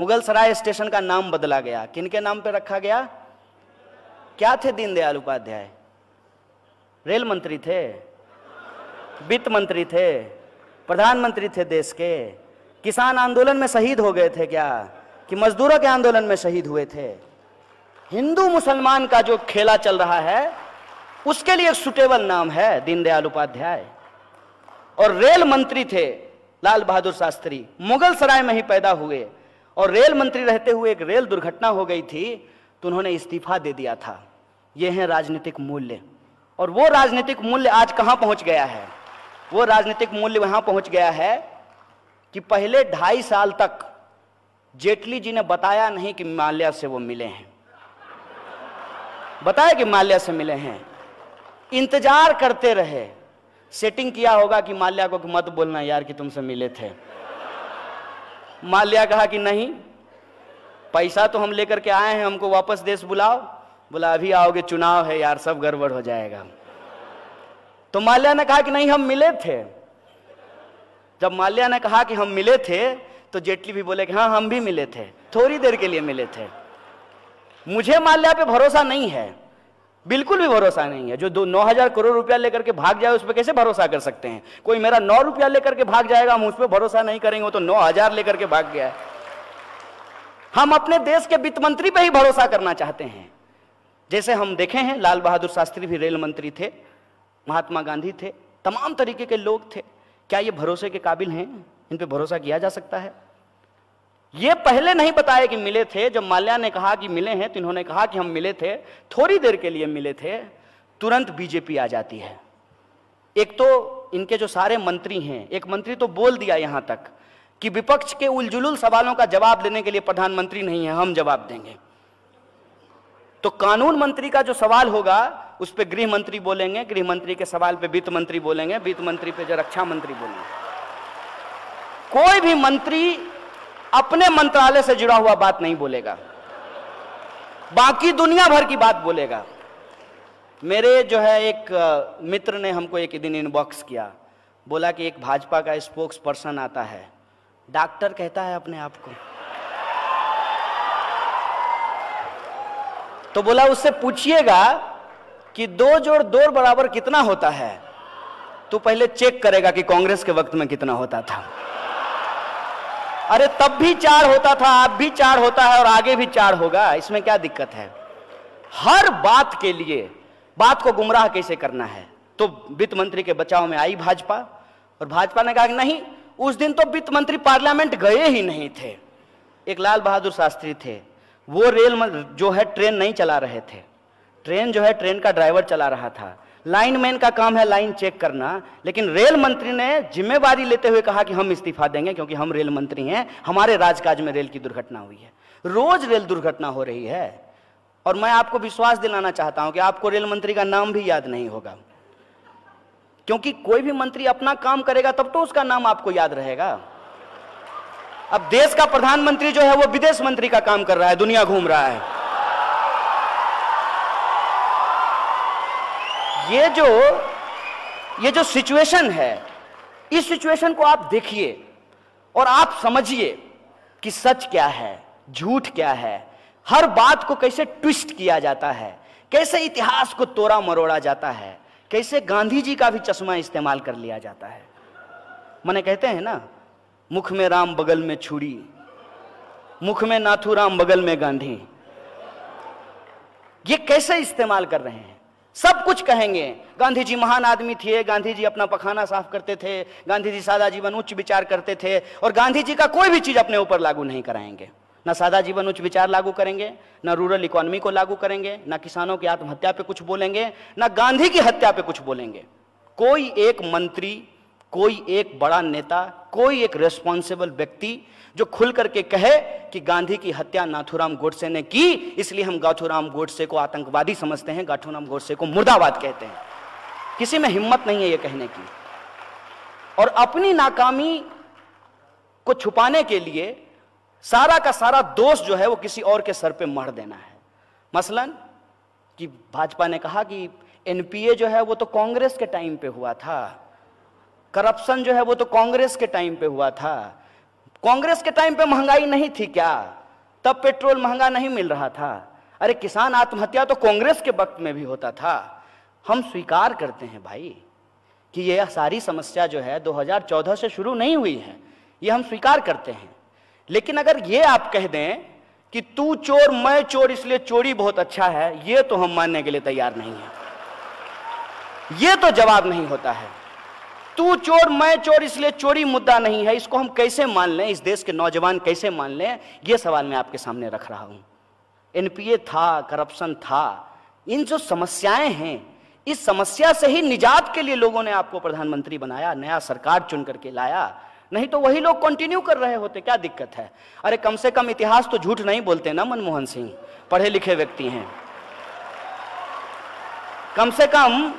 मुगल सराय station का नाम बदला गया। किनके नाम पे रखा गया? क्या थे दीनदयाल उपाध्याय? रेल मंत्री थे, वित्त मंत्री थे, प्रधानमंत्री थे देश के। किसान आंदोलन में शहीद हो गए थे क्या? कि मजदूरों के आंदोलन में शहीद हुए थे? हिंदू मुसलमान का जो खेला चल रहा है, उसके लिए एक सुटेबल नाम है दीनदयाल उपाध्याय। और रेल मंत्री थे लाल बहादुर शास्त्री। मुगल सराय में ही पैदा हुए। और रेल मंत्री रहते हुए एक रेल दुर्घटना हो गई थी तो उन्होंने इस्तीफा दे दिया था। ये है राजनीतिक मूल्य। और वो राजनीतिक मूल्य आज कहाँ पहुँच गया है? वो राजनीतिक मूल्य वहाँ पहुँच गया है कि पहले ढाई साल तक जेटली जी ने बताया नहीं कि माल्या से वो मिले हैं। बताया कि माल्या से मिले हैं। इंतज़ार करते रहे। सेटिंग किया होगा कि माल्या को कि मत बोलना यार कि तुमसे मिले थे। माल्या कहा कि नहीं? पैसा तो हम लेकर के आए हैं, हमको वापस देश बुलाओ। बोला, अभी आओगे, चुनाव है यार, सब गड़बड़ हो जाएगा। तो माल्या ने कहा कि नहीं, हम मिले थे। जब माल्या ने कहा कि हम मिले थे तो जेटली भी बोले कि हाँ हम भी मिले थे, थोड़ी देर के लिए मिले थे। मुझे माल्या पे भरोसा नहीं है। बिल्कुल भी भरोसा नहीं है। जो दो नौ हज़ार करोड़ रुपया लेकर के भाग जाए, उस पर कैसे भरोसा कर सकते हैं? कोई मेरा नौ रुपया लेकर के भाग जाएगा, हम उस पर भरोसा नहीं करेंगे तो नौ हज़ार लेकर के भाग गया है। हम अपने देश के वित्त मंत्री पे ही भरोसा करना चाहते हैं। जैसे हम देखे हैं, लाल बहादुर शास्त्री भी रेल मंत्री थे, महात्मा गांधी थे, तमाम तरीके के लोग थे। क्या ये भरोसे के काबिल हैं? इन पे भरोसा किया जा सकता है? ये पहले नहीं बताया कि मिले थे, जब माल्या ने कहा कि मिले हैं तो इन्होंने कहा कि हम मिले थे, थोड़ी देर के लिए मिले थे, तुरंत बीजेपी आ जाती है। एक तो इनके जो सारे मंत्री हैं, एक मंत्री तो बोल दिया यहाँ तक कि विपक्ष के उलझुलुल सवालों का जवाब देने के लिए प्रधानमंत्री नहीं है, हम जवाब देंगे। तो कानून मंत्री का जो सवाल होगा, उस पर गृह मंत्री बोलेंगे, गृह मंत्री के सवाल पे वित्त मंत्री बोलेंगे, वित्त मंत्री पे जो रक्षा मंत्री बोलेंगे। कोई भी मंत्री अपने मंत्रालय से जुड़ा हुआ बात नहीं बोलेगा। बाकी दुनिया भर की बात बोलेगा। मेरे जो है एक मित्र ने हमको एक दिन इनबॉक्स किया। बोला कि एक भाजपा का स्पोक्स पर्सन आता है। डॉक्टर कहता है अपने आप को। तो बोला, उससे पूछिएगा कि दो जोड़ दो बराबर कितना होता है? तो पहले चेक करेगा कि कांग्रेस के वक्त में कितना होता था। अरे तब भी चार होता था, अब भी चार होता है और आगे भी चार होगा, इसमें क्या दिक्कत है? हर बात के लिए, बात को गुमराह कैसे करना है? तो वित्त मंत्री के बचाव में आई भाजपा, और भाजपा ने कहा कि नहीं, उस दिन तो वित्त मंत्री पार्लियामेंट गए ही नहीं थे। एक लाल बहादुर शास्त्री थे। वो रेल जो है, ट्रेन नहीं चला रहे थे। ट्रेन जो है, ट्रेन का ड्राइवर चला रहा था। लाइन मैन का काम है लाइन चेक करना, लेकिन रेल मंत्री ने जिम्मेवारी लेते हुए कहा कि हम इस्तीफा देंगे क्योंकि हम रेल मंत्री हैं, हमारे राजकाज में रेल की दुर्घटना हुई है। रोज रेल दुर्घटना हो रही है। और मैं आपको विश्वास दिलाना चाहता हूँ कि आपको रेल मंत्री का नाम भी याद नहीं होगा। क्योंकि कोई भी मंत्री अपना काम करेगा, तब तो उसका नाम आपको याद रहेगा। अब देश का प्रधानमंत्री जो है, वो विदेश मंत्री का काम कर रहा है, दुनिया घूम रहा है। ये जो ये जो सिचुएशन है, इस सिचुएशन को आप देखिए और आप समझिए कि सच क्या है, झूठ क्या है, हर बात को कैसे ट्विस्ट किया जाता है, कैसे इतिहास को तोड़ा मरोड़ा जाता है, कैसे गांधी जी का भी चश्मा इस्तेमाल कर लिया जाता है। मैंने कहते हैं ना, मुख में राम, बगल में छुरी, मुख में नाथू राम, बगल में गांधी। ये कैसे इस्तेमाल कर रहे हैं? सब कुछ कहेंगे। गांधी जी महान आदमी थे गांधी जी अपना पखाना साफ़ करते थे गांधी जी सादा जीवन उच्च विचार करते थे, और गांधी जी का कोई भी चीज़ अपने ऊपर लागू नहीं कराएँगे। ना सादा जीवन उच्च विचार लागू करेंगे, ना रूरल इकोनॉमी को लागू करेंगे, ना किसानों की आत्महत्या पे कुछ बोलेंगे, ना गांधी की हत्या पे कुछ बोलेंगे। कोई एक मंत्री, कोई एक बड़ा नेता, कोई एक रेस्पॉन्सिबल व्यक्ति जो खुल करके कहे कि गांधी की हत्या नाथुराम गोडसे ने की, इसलिए हम गाथुराम गोडसे को आतंकवादी समझते हैं गाठूराम गोडसे को मुर्दाबाद कहते हैं। किसी में हिम्मत नहीं है यह कहने की। और अपनी नाकामी को छुपाने के लिए सारा का सारा दोष जो है वो किसी और के सर पे मर देना है। मसलन कि भाजपा ने कहा कि एनपीए जो है वो तो कांग्रेस के टाइम पे हुआ था, करप्शन जो है वो तो कांग्रेस के टाइम पे हुआ था कांग्रेस के टाइम पे महँगाई नहीं थी क्या? तब पेट्रोल महँगा नहीं मिल रहा था। अरे किसान आत्महत्या तो कांग्रेस के वक्त में भी होता था। हम स्वीकार करते हैं भाई कि यह सारी समस्या जो है 2014 से शुरू नहीं हुई है। ये हम स्वीकार करते हैं। लेकिन अगर ये आप कह दें कि तू चोर, मैं चोर, इसलिए चोरी बहुत अच्छा है, ये तो हम मानने के लिए तैयार नहीं है। ये तो जवाब नहीं होता है। तू चोर, मैं चोर, इसलिए चोरी मुद्दा नहीं है। इसको हम कैसे मान लें? इस देश के नौजवान कैसे मान लें? यह सवाल मैं आपके सामने रख रहा हूँ। एनपीए था, करप्शन था। इन जो समस्याएँ हैं, इस समस्या से ही निजात के लिए लोगों ने आपको प्रधानमंत्री बनाया, नया सरकार चुन करके लाया। नहीं तो वही लोग कंटिन्यू कर रहे होते, क्या दिक्कत है? अरे कम से कम इतिहास तो झूठ नहीं बोलते ना, मनमोहन सिंह? पढ़े लिखे व्यक्ति हैं। कम से कम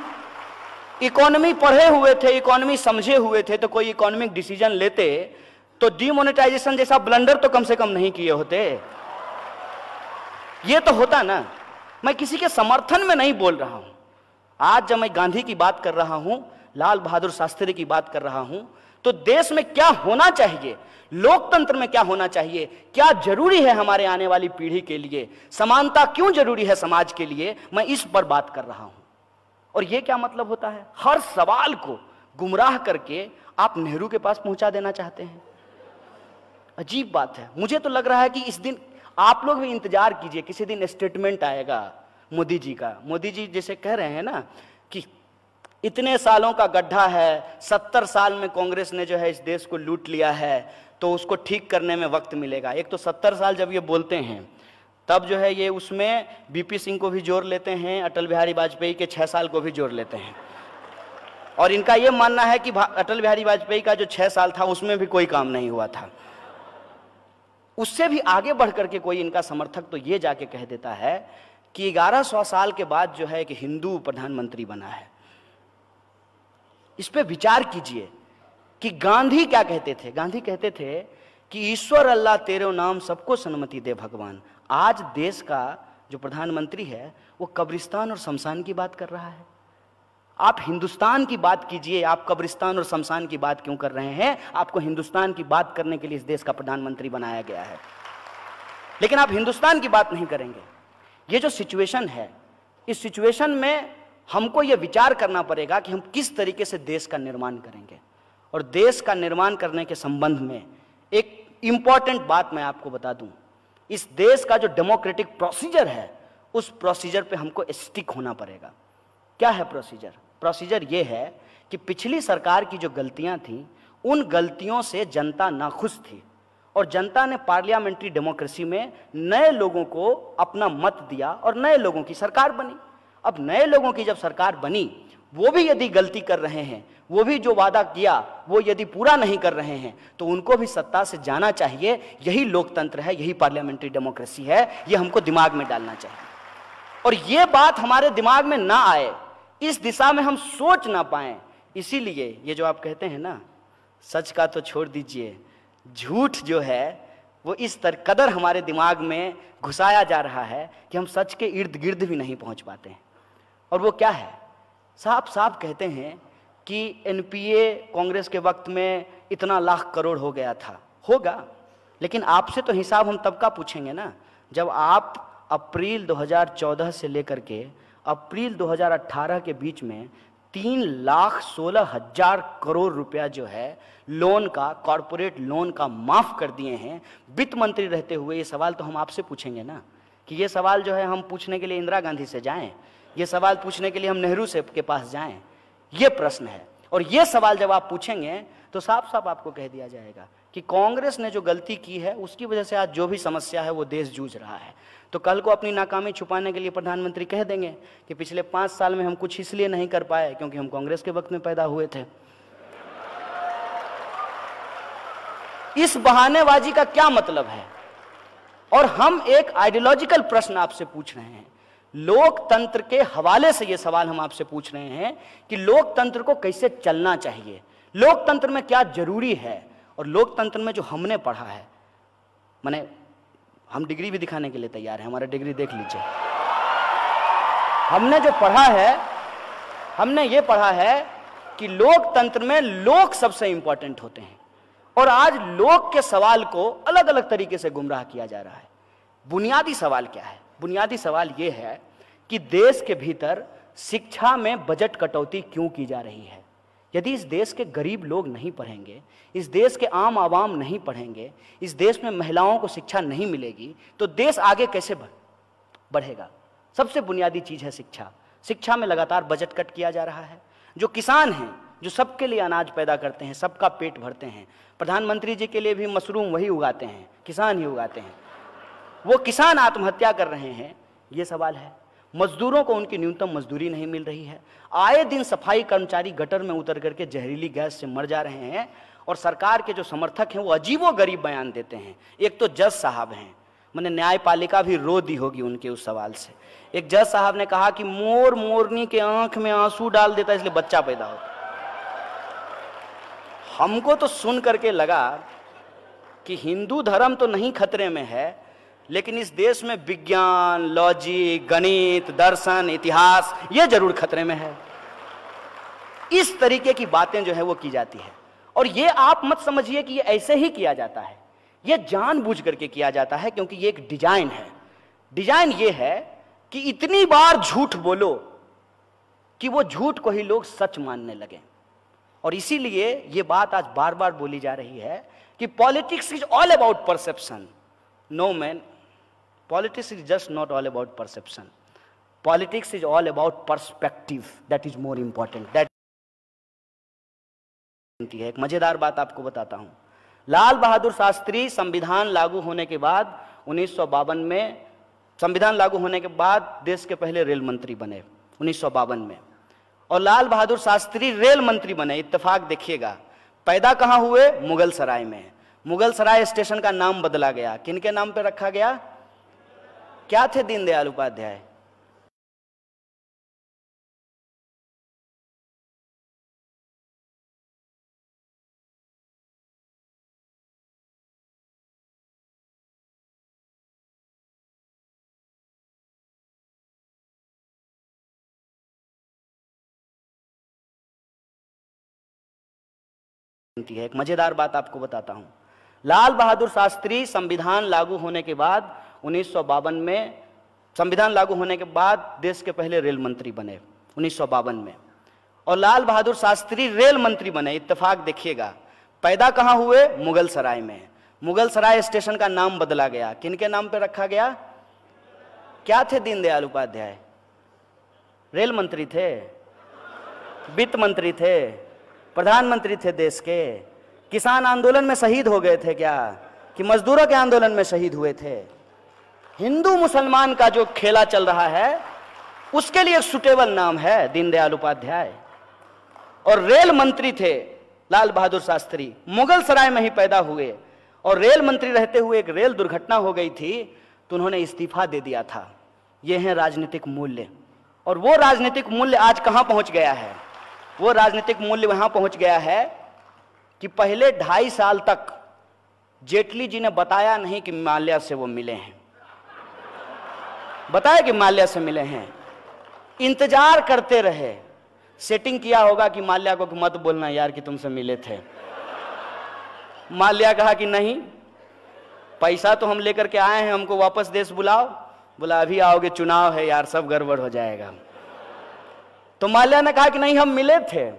इकोनॉमी पढ़े हुए थे, इकोनॉमी समझे हुए थे तो कोई इकोनॉमिक डिसीज़न लेते तो डिमोनेटाइजेशन जैसा ब्लंडर तो कम से कम नहीं किए होते। ये तो होता ना। मैं किसी के समर्थन में नहीं बोल रहा हूँ। आज जब मैं गांधी की बात कर रहा हूँ, लाल बहादुर शास्त्री की बात कर रहा हूँ तो देश में क्या होना चाहिए? लोकतंत्र में क्या होना चाहिए? क्या ज़रूरी है हमारे आने वाली पीढ़ी के लिए? समानता क्यों ज़रूरी है समाज के लिए? मैं इस पर बात कर रहा हूँ। और यह क्या मतलब होता है? हर सवाल को गुमराह करके आप नेहरू के पास पहुँचा देना चाहते हैं। अजीब बात है। मुझे तो लग रहा है कि इस दिन आप लोग भी इंतज़ार कीजिए, किसी दिन स्टेटमेंट आएगा मोदी जी का। मोदी जी जैसे कह रहे हैं ना कि इतने सालों का गड्ढा है, सत्तर साल में कांग्रेस ने जो है इस देश को लूट लिया है तो उसको ठीक करने में वक्त मिलेगा। एक तो सत्तर साल जब ये बोलते हैं तब जो है ये उसमें बीपी सिंह को भी जोड़ लेते हैं, अटल बिहारी वाजपेयी के छह साल को भी जोड़ लेते हैं। और इनका यह मानना है कि अटल बिहारी वाजपेयी का जो छह साल था, उसमें भी कोई काम नहीं हुआ था। उससे भी आगे बढ़ करके कोई इनका समर्थक तो ये जाके कह देता है कि 1100 साल के बाद जो है कि हिंदू प्रधानमंत्री बना है। इस पर विचार कीजिए कि गांधी क्या कहते थे? गांधी कहते थे कि ईश्वर अल्लाह तेरे नाम सबको सन्मति दे, भगवान। आज देश का जो प्रधानमंत्री है, वो कब्रिस्तान और शमशान की बात कर रहा है। आप हिंदुस्तान की बात कीजिए, आप कब्रिस्तान और शमशान की बात क्यों कर रहे हैं? आपको हिंदुस्तान की बात करने के लिए इस देश का प्रधानमंत्री बनाया गया है। लेकिन आप हिंदुस्तान की बात नहीं करेंगे। ये जो सिचुएशन है, इस सिचुएशन में हमको ये विचार करना पड़ेगा कि हम किस तरीके से देश का निर्माण करेंगे। और देश का निर्माण करने के संबंध में एक इंपॉर्टेंट बात मैं आपको बता दूँ। इस देश का जो डेमोक्रेटिक प्रोसीजर है, उस प्रोसीजर पे हमको स्टिक होना पड़ेगा। क्या है प्रोसीजर? प्रोसीजर ये है कि पिछली सरकार की जो गलतियाँ थी, उन गलतियों से जनता नाखुश थी और जनता ने पार्लियामेंट्री डेमोक्रेसी में नए लोगों को अपना मत दिया और नए लोगों की सरकार बनी। अब नए लोगों की जब सरकार बनी वो भी यदि गलती कर रहे हैं, वो भी जो वादा किया, वो यदि पूरा नहीं कर रहे हैं तो उनको भी सत्ता से जाना चाहिए। यही लोकतंत्र है, यही पार्लियामेंट्री डेमोक्रेसी है, ये हमको दिमाग में डालना चाहिए। और ये बात हमारे दिमाग में ना आए, इस दिशा में हम सोच ना पाए, इसीलिए ये जो आप कहते हैं ना, सच का तो छोड़ दीजिए, झूठ जो है, वो इस तर, कदर हमारे दिमाग में घुसाया जा रहा है कि हम सच के इर्द गिर्द भी नहीं पहुँच पाते हैं। और वो क्या है? साफ़ साफ़ कहते हैं कि एनपीए कांग्रेस के वक्त में इतना लाख करोड़ हो गया था। होगा, लेकिन आपसे तो हिसाब हम तब का पूछेंगे ना, जब आप अप्रैल 2014 से लेकर के अप्रैल 2018 के बीच में तीन लाख सोलह हज़ार करोड़ रुपया जो है, लोन का, कॉरपोरेट लोन का माफ़ कर दिए हैं। वित्त मंत्री रहते हुए ये सवाल तो हम आपसे पूछेंगे ना, कि ये सवाल जो है हम पूछने के लिए इंदिरा गांधी से जाएँ ये सवाल पूछने के लिए हम नेहरू से के पास जाएँ? ये प्रश्न है। और ये सवाल जब आप पूछेंगे तो साफ़ साफ़ आपको कह दिया जाएगा कि कांग्रेस ने जो गलती की है, उसकी वजह से आज जो भी समस्या है, वो देश जूझ रहा है। तो कल को अपनी नाकामी छुपाने के लिए प्रधानमंत्री कह देंगे कि पिछले पाँच साल में हम कुछ इसलिए नहीं कर पाए क्योंकि हम कांग्रेस के वक्त में पैदा हुए थे। इस बहानेबाजी का क्या मतलब है? और हम एक आइडियोलॉजिकल प्रश्न आपसे पूछ रहे हैं। लोकतंत्र के हवाले से यह सवाल हम आपसे पूछ रहे हैं कि लोकतंत्र को कैसे चलना चाहिए? लोकतंत्र में क्या ज़रूरी है? और लोकतंत्र में जो हमने पढ़ा है, मैंने हम डिग्री भी दिखाने के लिए तैयार हैं, हमारा डिग्री देख लीजिए। हमने जो पढ़ा है, हमने ये पढ़ा है कि लोकतंत्र में लोक सबसे इंपॉर्टेंट होते हैं। और आज लोग के सवाल को अलग अलग तरीके से गुमराह किया जा रहा है। बुनियादी सवाल क्या है? बुनियादी सवाल ये है कि देश के भीतर शिक्षा में बजट कटौती क्यों की जा रही है? यदि इस देश के गरीब लोग नहीं पढ़ेंगे, इस देश के आम आवाम नहीं पढ़ेंगे, इस देश में महिलाओं को शिक्षा नहीं मिलेगी तो देश आगे कैसे बढ़ेगा? सबसे बुनियादी चीज़ है शिक्षा। शिक्षा में लगातार बजट कट किया जा रहा है। जो किसान हैं, जो सबके लिए अनाज पैदा करते हैं, सबका पेट भरते हैं, प्रधानमंत्री जी के लिए भी मशरूम वही उगाते हैं, किसान ही उगाते हैं। वो किसान आत्महत्या कर रहे हैं, ये सवाल है। मजदूरों को उनकी न्यूनतम मजदूरी नहीं मिल रही है। आए दिन सफ़ाई कर्मचारी गटर में उतर करके जहरीली गैस से मर जा रहे हैं और सरकार के जो समर्थक हैं, वो अजीबो गरीब बयान देते हैं। एक तो जज साहब हैं। मैंने न्यायपालिका भी रो दी होगी उनके उस सवाल से। एक जज साहब ने कहा कि मोर मोरनी के आँख में आँसू डाल देता है, इसलिए बच्चा पैदा होता हमको तो सुन करके लगा कि हिंदू धर्म तो नहीं खतरे में है लेकिन इस देश में विज्ञान लॉजिक गणित, दर्शन, इतिहास, ये ज़रूर खतरे में है। इस तरीके की बातें जो है वो की जाती है। और ये आप मत समझिए कि ये ऐसे ही किया जाता है। ये जानबूझ करके किया जाता है क्योंकि ये एक डिज़ाइन है। डिज़ाइन ये है कि इतनी बार झूठ बोलो कि वो झूठ को ही लोग सच मानने लगे। और इसीलिए ये बात आज बार बार बोली जा रही है कि politics is all about perception. No man Politics is just not all about perception. Politics is all about perspective. That is more important. That है एक मज़ेदार बात आपको बताता हूँ। लाल बहादुर शास्त्री संविधान लागू होने के बाद उन्नीस सौ बावन में, संविधान लागू होने के बाद देश के पहले रेल मंत्री बने, उन्नीस सौ बावन में। और लाल बहादुर शास्त्री रेल मंत्री बने, इत्तेफाक देखिएगा। पैदा कहाँ हुए? मुगल सराय में। मुगल सराय स्टेशन का नाम बदला गया। किनके नाम पर रखा गया? क्या थे दीनदयाल उपाध्याय? है एक मज़ेदार बात आपको बताता हूँ। लाल बहादुर शास्त्री संविधान लागू होने के बाद उन्नीस सौ बावन में संविधान लागू होने के बाद देश के पहले रेल मंत्री बने, उन्नीस सौ बावन में। और लाल बहादुर शास्त्री रेल मंत्री बने, इत्तेफाक देखिएगा। पैदा कहाँ हुए? मुगल सराय में। मुगल सराय स्टेशन का नाम बदला गया। किनके नाम पर रखा गया? क्या थे दीनदयाल उपाध्याय? रेल मंत्री थे। वित्त मंत्री थे। प्रधानमंत्री थे देश के। किसान आंदोलन में शहीद हो गए थे क्या? कि मजदूरों के आंदोलन में शहीद हुए थे। हिंदू मुसलमान का जो खेला चल रहा है, उसके लिए सुटेबल नाम है, दीनदयाल उपाध्याय। और रेल मंत्री थे लाल बहादुर शास्त्री, मुगल सराय में ही पैदा हुए। और रेल मंत्री रहते हुए एक रेल दुर्घटना हो गई थी तो उन्होंने इस्तीफा दे दिया था। ये है राजनीतिक मूल्य। और वो राजनीतिक मूल्य आज कहाँ पहुँच गया है? वो राजनीतिक मूल्य वहाँ पहुँच गया है कि पहले ढाई साल तक जेटली जी ने बताया नहीं कि माल्या से वो मिले हैं। बताया कि माल्या से मिले हैं। इंतज़ार करते रहे। सेटिंग किया होगा कि माल्या को मत बोलना यार कि तुमसे मिले थे। माल्या कहा कि नहीं, पैसा तो हम लेकर के आए हैं, हमको वापस देश बुलाओ। बोला, अभी आओगे, चुनाव है यार, सब गड़बड़ हो जाएगा। तो माल्या ने कहा कि नहीं, हम मिले थे।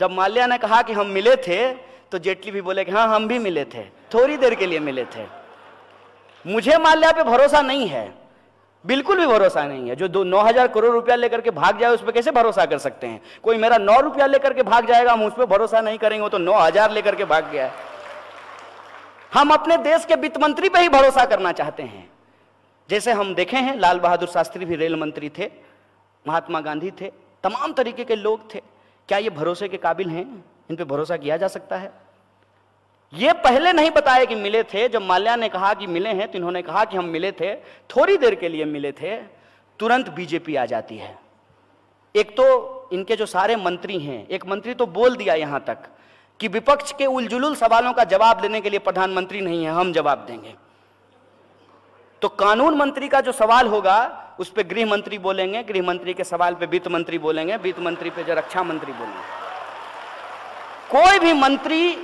जब माल्या ने कहा कि हम मिले थे तो जेटली भी बोले कि हाँ हम भी मिले थे। थोड़ी देर के लिए मिले थे। मुझे माल्या पे भरोसा नहीं है। बिल्कुल भी भरोसा नहीं है। जो दो नौ हज़ार करोड़ रुपया लेकर के भाग जाए, उस पर कैसे भरोसा कर सकते हैं? कोई मेरा नौ रुपया लेकर के भाग जाएगा, हम उस पर भरोसा नहीं करेंगे, वो तो नौ हज़ार लेकर के भाग गया हम अपने देश के वित्त मंत्री पे ही भरोसा करना चाहते हैं। जैसे हम देखे हैं, लाल बहादुर शास्त्री भी रेल मंत्री थे, महात्मा गांधी थे, तमाम तरीके के लोग थे। क्या ये भरोसे के काबिल हैं? इन पे भरोसा किया जा सकता है? ये पहले नहीं बताया कि मिले थे। जब माल्या ने कहा कि मिले हैं तो इन्होंने कहा कि हम मिले थे। थोड़ी देर के लिए मिले थे। तुरंत बीजेपी आ जाती है। एक तो इनके जो सारे मंत्री हैं, एक मंत्री तो बोल दिया यहाँ तक कि विपक्ष के उलझुल सवालों का जवाब देने के लिए प्रधानमंत्री नहीं है, हम जवाब देंगे। तो कानून मंत्री का जो सवाल होगा, उस पर गृह मंत्री बोलेंगे, गृह मंत्री के सवाल पे वित्त मंत्री बोलेंगे, वित्त मंत्री पे जो रक्षा मंत्री बोलेंगे। कोई भी मंत्री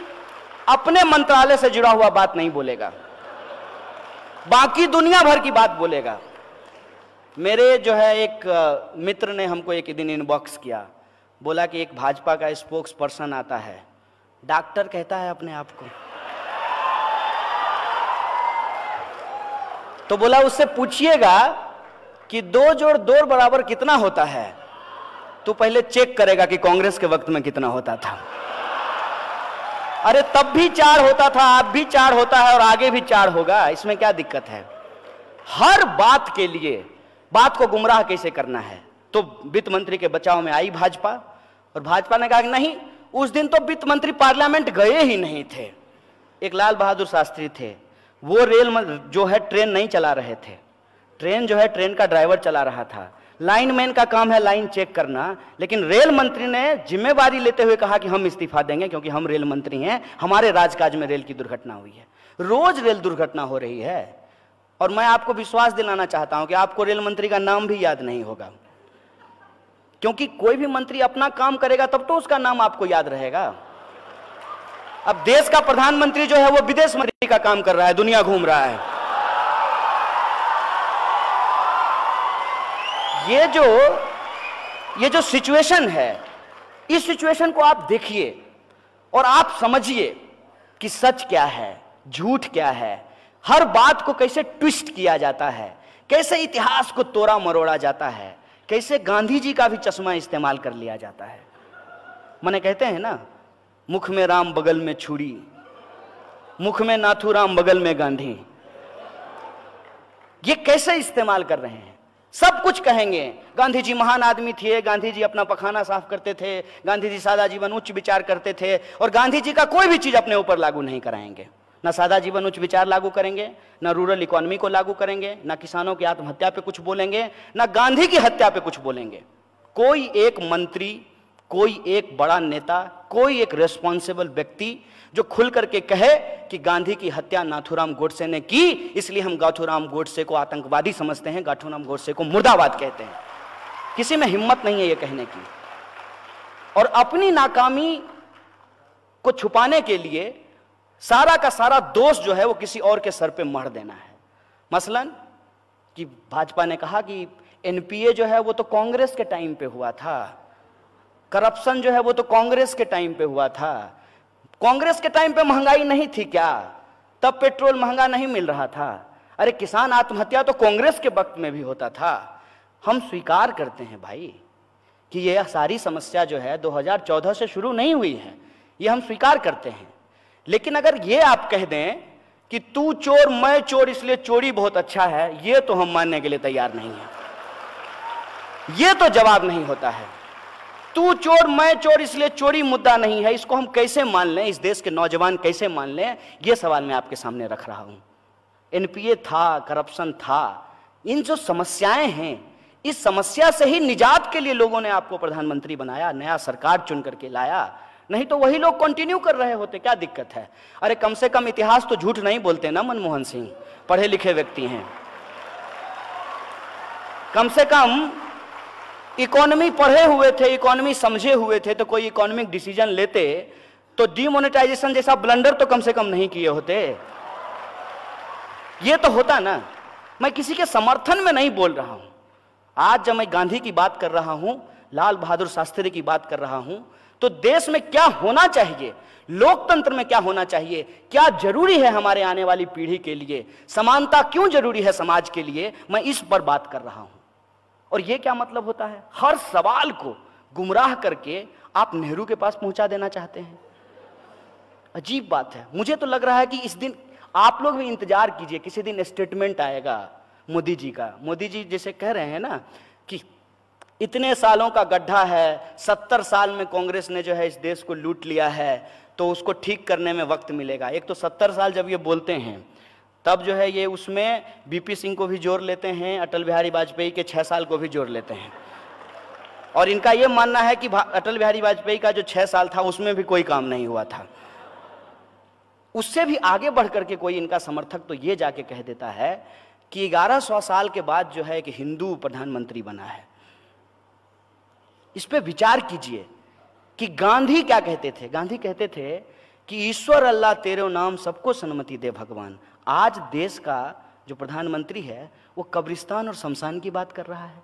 अपने मंत्रालय से जुड़ा हुआ बात नहीं बोलेगा। बाकी दुनिया भर की बात बोलेगा। मेरे जो है एक मित्र ने हमको एक दिन इनबॉक्स किया। बोला कि एक भाजपा का स्पोक्स पर्सन आता है। डॉक्टर कहता है अपने आप को। तो बोला, उससे पूछिएगा कि दो जोड़ दो बराबर कितना होता है? तो पहले चेक करेगा कि कांग्रेस के वक्त में कितना होता था। अरे तब भी चार होता था, अब भी चार होता है और आगे भी चार होगा। इसमें क्या दिक्कत है? हर बात के लिए, बात को गुमराह कैसे करना है? तो वित्त मंत्री के बचाव में आई भाजपा, और भाजपा ने कहा कि नहीं, उस दिन तो वित्त मंत्री पार्लियामेंट गए ही नहीं थे। एक लाल बहादुर शास्त्री थे। वो रेल जो है, ट्रेन नहीं चला रहे थे। ट्रेन जो है, ट्रेन का ड्राइवर चला रहा था। लाइन मैन का काम है लाइन चेक करना, लेकिन रेल मंत्री ने जिम्मेवारी लेते हुए कहा कि हम इस्तीफा देंगे क्योंकि हम रेल मंत्री हैं, हमारे राजकाज में रेल की दुर्घटना हुई है। रोज रेल दुर्घटना हो रही है। और मैं आपको विश्वास दिलाना चाहता हूँ कि आपको रेल मंत्री का नाम भी याद नहीं होगा। क्योंकि कोई भी मंत्री अपना काम करेगा, तब तो उसका नाम आपको याद रहेगा। अब देश का प्रधानमंत्री जो है, वो विदेश मंत्री का काम कर रहा है, दुनिया घूम रहा है। ये जो ये जो सिचुएशन है, इस सिचुएशन को आप देखिए और आप समझिए कि सच क्या है, झूठ क्या है, हर बात को कैसे ट्विस्ट किया जाता है, कैसे इतिहास को तोड़ा मरोड़ा जाता है, कैसे गांधी जी का भी चश्मा इस्तेमाल कर लिया जाता है। मैंने कहते हैं ना, मुख में राम, बगल में छुरी, मुख में नाथू राम, बगल में गांधी। ये कैसे इस्तेमाल कर रहे हैं? सब कुछ कहेंगे। गांधी जी महान आदमी थे गांधी जी अपना पखाना साफ़ करते थे गांधी जी सादा जीवन उच्च विचार करते थे, और गांधी जी का कोई भी चीज़ अपने ऊपर लागू नहीं कराएँगे। ना सादा जीवन उच्च विचार लागू करेंगे, ना रूरल इकोनॉमी को लागू करेंगे, ना किसानों की आत्महत्या पे कुछ बोलेंगे, ना गांधी की हत्या पे कुछ बोलेंगे। कोई एक मंत्री, कोई एक बड़ा नेता, कोई एक रेस्पॉन्सिबल व्यक्ति जो खुल करके कहे कि गांधी की हत्या नाथुराम गोडसे ने की, इसलिए हम गाथुराम गोडसे को आतंकवादी समझते हैं गाठूराम गोडसे को मुर्दाबाद कहते हैं। किसी में हिम्मत नहीं है यह कहने की। और अपनी नाकामी को छुपाने के लिए सारा का सारा दोष जो है वो किसी और के सर पे मर देना है। मसलन कि भाजपा ने कहा कि एनपीए जो है वो तो कांग्रेस के टाइम पे हुआ था, करप्शन जो है वो तो कांग्रेस के टाइम पे हुआ था कांग्रेस के टाइम पे महँगाई नहीं थी क्या? तब पेट्रोल महँगा नहीं मिल रहा था। अरे किसान आत्महत्या तो कांग्रेस के वक्त में भी होता था। हम स्वीकार करते हैं भाई कि यह सारी समस्या जो है 2014 से शुरू नहीं हुई है। ये हम स्वीकार करते हैं। लेकिन अगर ये आप कह दें कि तू चोर, मैं चोर, इसलिए चोरी बहुत अच्छा है, ये तो हम मानने के लिए तैयार नहीं है। ये तो जवाब नहीं होता है। तू चोर, मैं चोर, इसलिए चोरी मुद्दा नहीं है। इसको हम कैसे मान लें? इस देश के नौजवान कैसे मान लें? यह सवाल मैं आपके सामने रख रहा हूँ। एनपीए था, करप्शन था। इन जो समस्याएँ हैं, इस समस्या से ही निजात के लिए लोगों ने आपको प्रधानमंत्री बनाया, नया सरकार चुन करके लाया। नहीं तो वही लोग कंटिन्यू कर रहे होते, क्या दिक्कत है? अरे कम से कम इतिहास तो झूठ नहीं बोलते ना, मनमोहन सिंह? पढ़े लिखे व्यक्ति हैं। कम से कम इकोनॉमी पढ़े हुए थे, इकोनॉमी समझे हुए थे तो कोई इकोनॉमिक डिसीज़न लेते तो डिमोनेटाइजेशन जैसा ब्लंडर तो कम से कम नहीं किए होते। ये तो होता ना। मैं किसी के समर्थन में नहीं बोल रहा हूँ। आज जब मैं गांधी की बात कर रहा हूँ, लाल बहादुर शास्त्री की बात कर रहा हूँ तो देश में क्या होना चाहिए? लोकतंत्र में क्या होना चाहिए? क्या ज़रूरी है हमारे आने वाली पीढ़ी के लिए? समानता क्यों ज़रूरी है समाज के लिए? मैं इस पर बात कर रहा हूँ। और यह क्या मतलब होता है? हर सवाल को गुमराह करके आप नेहरू के पास पहुँचा देना चाहते हैं। अजीब बात है। मुझे तो लग रहा है कि इस दिन आप लोग भी इंतज़ार कीजिए, किसी दिन स्टेटमेंट आएगा मोदी जी का। मोदी जी जैसे कह रहे हैं ना कि इतने सालों का गड्ढा है, सत्तर साल में कांग्रेस ने जो है इस देश को लूट लिया है तो उसको ठीक करने में वक्त मिलेगा। एक तो सत्तर साल जब ये बोलते हैं तब जो है ये उसमें बीपी सिंह को भी जोड़ लेते हैं, अटल बिहारी वाजपेयी के छः साल को भी जोड़ लेते हैं। और इनका ये मानना है कि अटल बिहारी वाजपेयी का जो छः साल था, उसमें भी कोई काम नहीं हुआ था। उससे भी आगे बढ़ करके कोई इनका समर्थक तो ये जाके कह देता है कि 1100 साल के बाद जो है कि हिंदू प्रधानमंत्री बना है। इस पर विचार कीजिए कि गांधी क्या कहते थे? गांधी कहते थे कि ईश्वर अल्लाह तेरे नाम सबको सन्मति दे, भगवान। आज देश का जो प्रधानमंत्री है, वो कब्रिस्तान और शमशान की बात कर रहा है।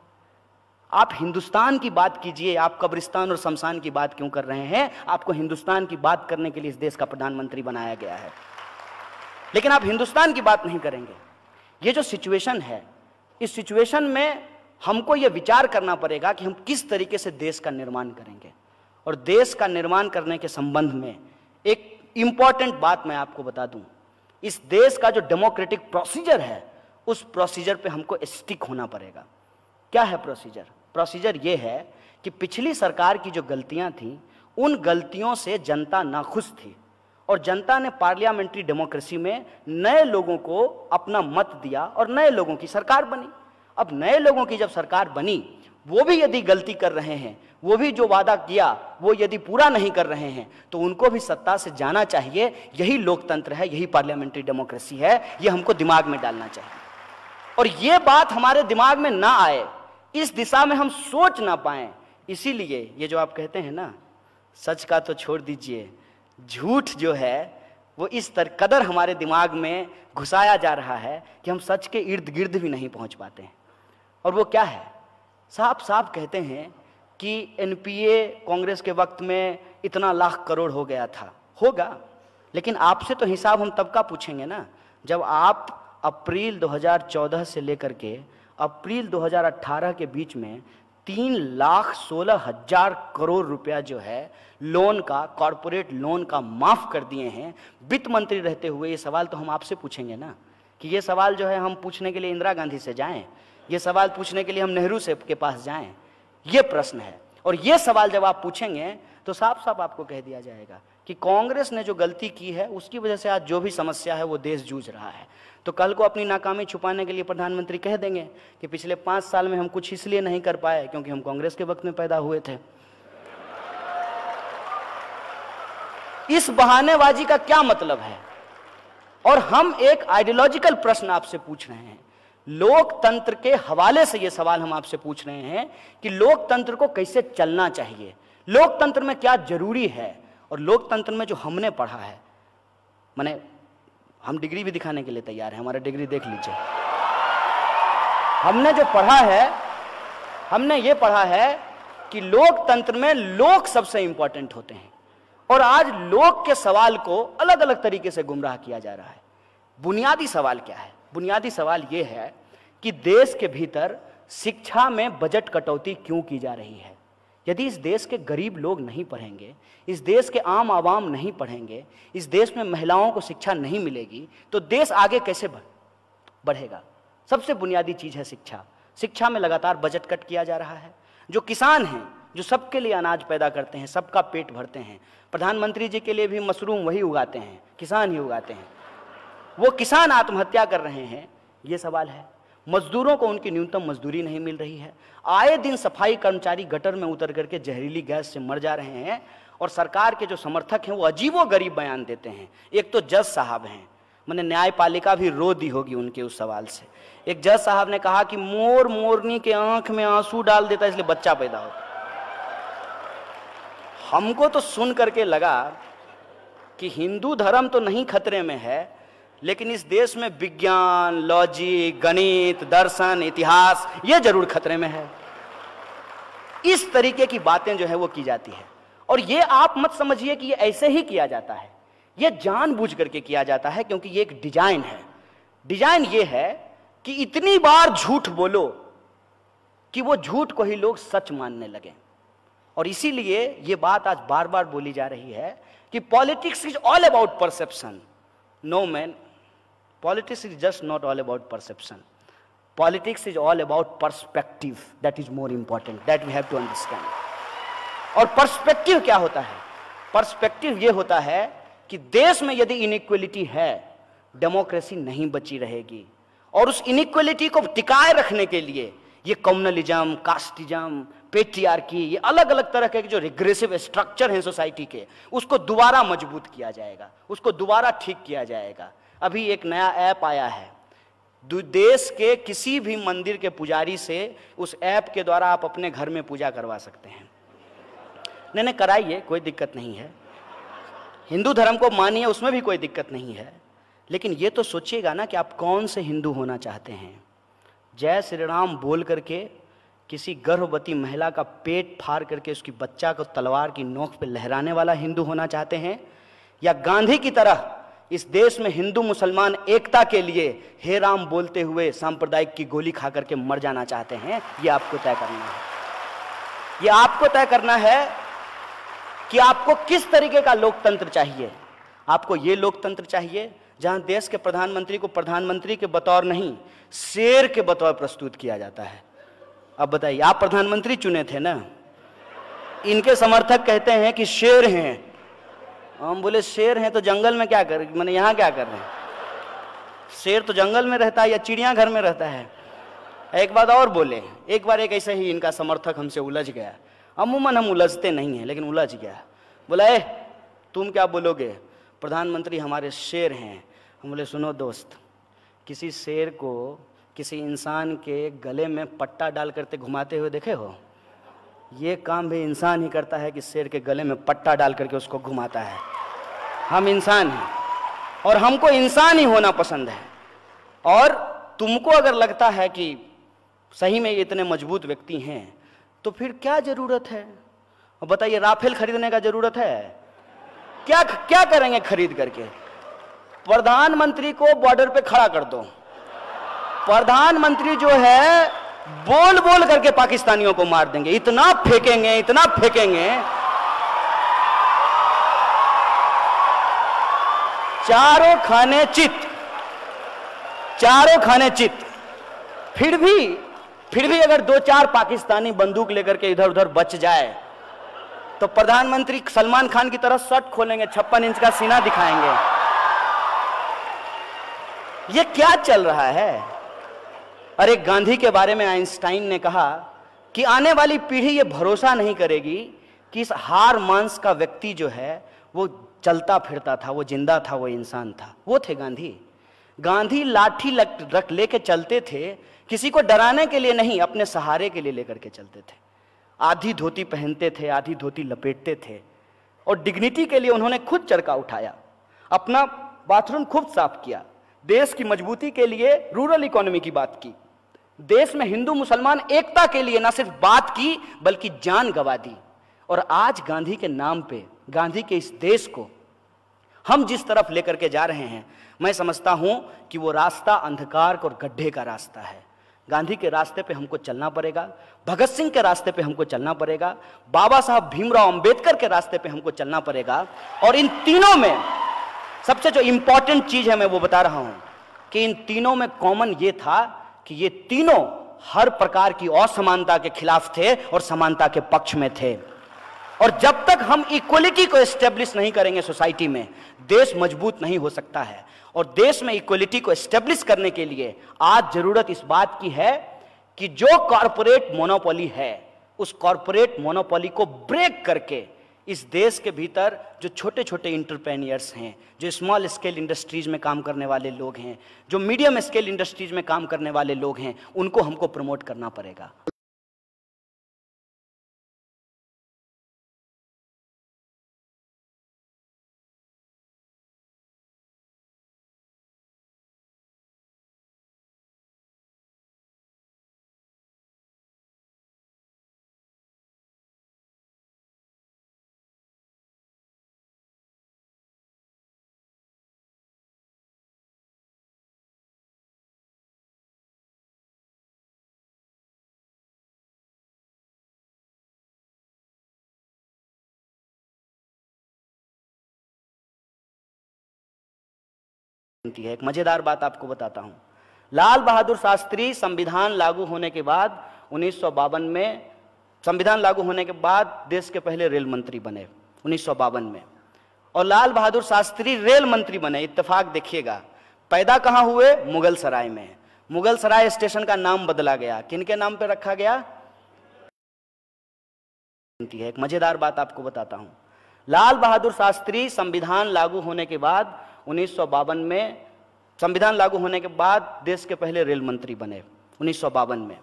आप हिंदुस्तान की बात कीजिए, आप कब्रिस्तान और शमशान की बात क्यों कर रहे हैं? आपको हिंदुस्तान की बात करने के लिए इस देश का प्रधानमंत्री बनाया गया है। लेकिन आप हिंदुस्तान की बात नहीं करेंगे। ये जो सिचुएशन है, इस सिचुएशन में हमको ये विचार करना पड़ेगा कि हम किस तरीके से देश का निर्माण करेंगे। और देश का निर्माण करने के संबंध में एक इंपॉर्टेंट बात मैं आपको बता दूँ। इस देश का जो डेमोक्रेटिक प्रोसीजर है, उस प्रोसीजर पे हमको स्टिक होना पड़ेगा। क्या है प्रोसीजर? प्रोसीजर ये है कि पिछली सरकार की जो गलतियाँ थी, उन गलतियों से जनता नाखुश थी और जनता ने पार्लियामेंट्री डेमोक्रेसी में नए लोगों को अपना मत दिया और नए लोगों की सरकार बनी। अब नए लोगों की जब सरकार बनी, वो भी यदि गलती कर रहे हैं वो भी जो वादा किया, वो यदि पूरा नहीं कर रहे हैं तो उनको भी सत्ता से जाना चाहिए। यही लोकतंत्र है, यही पार्लियामेंट्री डेमोक्रेसी है, ये हमको दिमाग में डालना चाहिए। और ये बात हमारे दिमाग में ना आए, इस दिशा में हम सोच ना पाए, इसीलिए ये जो आप कहते हैं ना, सच का तो छोड़ दीजिए, झूठ जो है, वो इस तर, कदर हमारे दिमाग में घुसाया जा रहा है कि हम सच के इर्द गिर्द भी नहीं पहुँच पाते हैं। और वो क्या है? साफ़ साफ़ कहते हैं कि एनपीए कांग्रेस के वक्त में इतना लाख करोड़ हो गया था। होगा, लेकिन आपसे तो हिसाब हम तब का पूछेंगे ना, जब आप अप्रैल 2014 से लेकर के अप्रैल 2018 के बीच में तीन लाख सोलह हज़ार करोड़ रुपया जो है लोन का कॉरपोरेट लोन का माफ़ कर दिए हैं। वित्त मंत्री रहते हुए ये सवाल तो हम आपसे पूछेंगे ना, कि ये सवाल जो है हम पूछने के लिए इंदिरा गांधी से जाएँ, ये सवाल पूछने के लिए हम नेहरू से के पास जाएँ। ये प्रश्न है। और ये सवाल जब आप पूछेंगे तो साफ़ साफ़ आपको कह दिया जाएगा कि कांग्रेस ने जो गलती की है, उसकी वजह से आज जो भी समस्या है, वो देश जूझ रहा है। तो कल को अपनी नाकामी छुपाने के लिए प्रधानमंत्री कह देंगे कि पिछले पाँच साल में हम कुछ इसलिए नहीं कर पाए क्योंकि हम कांग्रेस के वक्त में पैदा हुए थे। इस बहानेबाजी का क्या मतलब है? और हम एक आइडियोलॉजिकल प्रश्न आपसे पूछ रहे हैं। लोकतंत्र के हवाले से यह सवाल हम आपसे पूछ रहे हैं कि लोकतंत्र को कैसे चलना चाहिए? लोकतंत्र में क्या ज़रूरी है? और लोकतंत्र में जो हमने पढ़ा है, मैंने हम डिग्री भी दिखाने के लिए तैयार हैं, हमारा डिग्री देख लीजिए। हमने जो पढ़ा है, हमने ये पढ़ा है कि लोकतंत्र में लोक सबसे इंपॉर्टेंट होते हैं। और आज लोक के सवाल को अलग अलग तरीके से गुमराह किया जा रहा है। बुनियादी सवाल क्या है? बुनियादी सवाल यह है कि देश के भीतर शिक्षा में बजट कटौती क्यों की जा रही है? यदि इस देश के गरीब लोग नहीं पढ़ेंगे, इस देश के आम आवाम नहीं पढ़ेंगे, इस देश में महिलाओं को शिक्षा नहीं मिलेगी तो देश आगे कैसे बढ़ेगा? सबसे बुनियादी चीज़ है शिक्षा। शिक्षा में लगातार बजट कट किया जा रहा है। जो किसान हैं, जो सबके लिए अनाज पैदा करते हैं, सबका पेट भरते हैं, प्रधानमंत्री जी के लिए भी मशरूम वही उगाते हैं, किसान ही उगाते हैं। वो किसान आत्महत्या कर रहे हैं, ये सवाल है। मजदूरों को उनकी न्यूनतम मजदूरी नहीं मिल रही है। आए दिन सफ़ाई कर्मचारी गटर में उतर करके जहरीली गैस से मर जा रहे हैं और सरकार के जो समर्थक हैं वो अजीबो गरीब बयान देते हैं। एक तो जज साहब हैं। मैंने न्यायपालिका भी रो दी होगी उनके उस सवाल से। एक जज साहब ने कहा कि मोर मोरनी के आँख में आँसू डाल देता इसलिए बच्चा पैदा होता हमको तो सुन करके लगा कि हिंदू धर्म तो नहीं खतरे में है लेकिन इस देश में विज्ञान, लॉजिक, गणित, दर्शन, इतिहास, ये ज़रूर खतरे में है। इस तरीके की बातें जो है वो की जाती है। और ये आप मत समझिए कि ये ऐसे ही किया जाता है। ये जानबूझ करके किया जाता है क्योंकि ये एक डिज़ाइन है। डिज़ाइन ये है कि इतनी बार झूठ बोलो कि वो झूठ को ही लोग सच मानने लगे। और इसीलिए ये बात आज बार बार बोली जा रही है कि politics is all about perception. No man Politics is just not all about perception. Politics is all about perspective. That is more important. That we have to understand. और पर्सपेक्टिव क्या होता है पर्सपेक्टिव ये होता है कि देश में यदि इनइक्वलिटी है डेमोक्रेसी नहीं बची रहेगी और उस इनइक्वलिटी को टिकाए रखने के लिए ये कम्युनलिज्म कास्टिज्म पेट्रियार्की ये अलग अलग तरह के जो रिग्रेसिव स्ट्रक्चर हैं सोसाइटी के, उसको दोबारा मज़बूत किया जाएगा, उसको दोबारा ठीक किया जाएगा अभी एक नया ऐप आया है। देश के किसी भी मंदिर के पुजारी से उस ऐप के द्वारा आप अपने घर में पूजा करवा सकते हैं। नहीं नहीं, कराइए, कोई दिक्कत नहीं है। हिंदू धर्म को मानिए, उसमें भी कोई दिक्कत नहीं है। लेकिन ये तो सोचिएगा ना कि आप कौन से हिंदू होना चाहते हैं। जय श्री राम बोल करके किसी गर्भवती महिला का पेट फाड़ करके उसकी बच्चा को तलवार की नोक पे लहराने वाला हिंदू होना चाहते हैं, या गांधी की तरह इस देश में हिंदू मुसलमान एकता के लिए हे राम बोलते हुए सांप्रदायिक की गोली खा करके मर जाना चाहते हैं, ये आपको तय करना है। ये आपको तय करना है कि आपको किस तरीके का लोकतंत्र चाहिए। आपको ये लोकतंत्र चाहिए जहाँ देश के प्रधानमंत्री को प्रधानमंत्री के बतौर नहीं, शेर के बतौर प्रस्तुत किया जाता है। अब बताइए, आप प्रधानमंत्री चुने थे ना? इनके समर्थक कहते हैं कि शेर हैं। हम बोले शेर हैं तो जंगल में क्या कर, मैंने यहाँ क्या कर रहे हैं? शेर तो जंगल में रहता है या चिड़ियाघर में रहता है? एक बात और बोले, एक बार एक ऐसे ही इनका समर्थक हमसे उलझ गया। अमूमन हम उलझते नहीं हैं, लेकिन उलझ गया। बोला, ए, तुम क्या बोलोगे? प्रधानमंत्री हमारे शेर हैं। हम बोले, सुनो दोस्त, किसी शेर को किसी इंसान के गले में पट्टा डाल करते घुमाते हुए देखे हो? ये काम भी इंसान ही करता है कि शेर के गले में पट्टा डाल करके उसको घुमाता है। हम इंसान हैं और हमको इंसान ही होना पसंद है। और तुमको अगर लगता है कि सही में ये इतने मज़बूत व्यक्ति हैं तो फिर क्या ज़रूरत है? बताइए, राफेल खरीदने का ज़रूरत है? क्या क्या करेंगे खरीद करके? प्रधानमंत्री को बॉर्डर पे खड़ा कर दो। प्रधानमंत्री जो है बोल बोल करके पाकिस्तानियों को मार देंगे। इतना फेंकेंगे इतना फेंकेंगे। चारों खाने चित। चारों खाने चित। फिर भी फिर भी अगर दो चार पाकिस्तानी बंदूक लेकर के इधर उधर बच जाए तो प्रधानमंत्री सलमान खान की तरह शर्ट खोलेंगे, छप्पन इंच का सीना दिखाएँगे। ये क्या चल रहा है? अरे गांधी के बारे में आइंस्टाइन ने कहा कि आने वाली पीढ़ी ये भरोसा नहीं करेगी कि इस हार मांस का व्यक्ति जो है, वो चलता फिरता था, वो ज़िंदा था, वो इंसान था। वो थे गांधी। गांधी लाठी रख लेके चलते थे, किसी को डराने के लिए नहीं, अपने सहारे के लिए लेकर के चलते थे। आधी धोती पहनते थे, आधी धोती लपेटते थे और डिग्निटी के लिए उन्होंने खुद चरका उठाया, अपना बाथरूम खुद साफ़ किया, देश की मजबूती के लिए रूरल इकोनॉमी की बात की। देश में हिंदू मुसलमान एकता के लिए ना सिर्फ़ बात की, बल्कि जान गवा दी। और आज गांधी के नाम पे, गांधी के इस देश को हम जिस तरफ़ लेकर के जा रहे हैं, मैं समझता हूँ कि वो रास्ता अंधकार और गड्ढे का रास्ता है। गांधी के रास्ते पे हमको चलना पड़ेगा, भगत सिंह के रास्ते पे हमको चलना पड़ेगा, बाबा साहब भीमराव अंबेडकर के रास्ते पे हमको चलना पड़ेगा। और इन तीनों में सबसे जो इंपॉर्टेंट चीज़ है मैं वो बता रहा हूँ कि इन तीनों में कॉमन ये था कि ये तीनों हर प्रकार की असमानता के खिलाफ थे और समानता के पक्ष में थे। और जब तक हम इक्वलिटी को एस्टेब्लिश नहीं करेंगे सोसाइटी में, देश मज़बूत नहीं हो सकता है। और देश में इक्वलिटी को एस्टेब्लिश करने के लिए आज ज़रूरत इस बात की है कि जो कॉरपोरेट मोनोपोली है, उस कॉरपोरेट मोनोपोली को ब्रेक करके इस देश के भीतर जो छोटे छोटे इंटरप्रेनियर्स हैं, जो स्मॉल स्केल इंडस्ट्रीज़ में काम करने वाले लोग हैं, जो मीडियम स्केल इंडस्ट्रीज़ में काम करने वाले लोग हैं, उनको हमको प्रमोट करना पड़ेगा। है। एक मज़ेदार बात आपको बताता हूँ। लाल बहादुर शास्त्री संविधान लागू होने के बाद उन्नीस में संविधान लागू होने के बाद देश के पहले रेल मंत्री बने, उन्नीस में। और लाल बहादुर शास्त्री रेल मंत्री बने, इत्तेफाक देखिएगा। पैदा कहाँ हुए? मुगल सराय में। मुगल सराय स्टेशन का नाम बदला गया। किनके नाम पे रखा गया? है। एक मज़ेदार बात आपको बताता हूँ। लाल बहादुर शास्त्री संविधान लागू होने के बाद उन्नीस सौ बावन में संविधान लागू होने के बाद देश के पहले रेल मंत्री बने, उन्नीस सौ बावन में।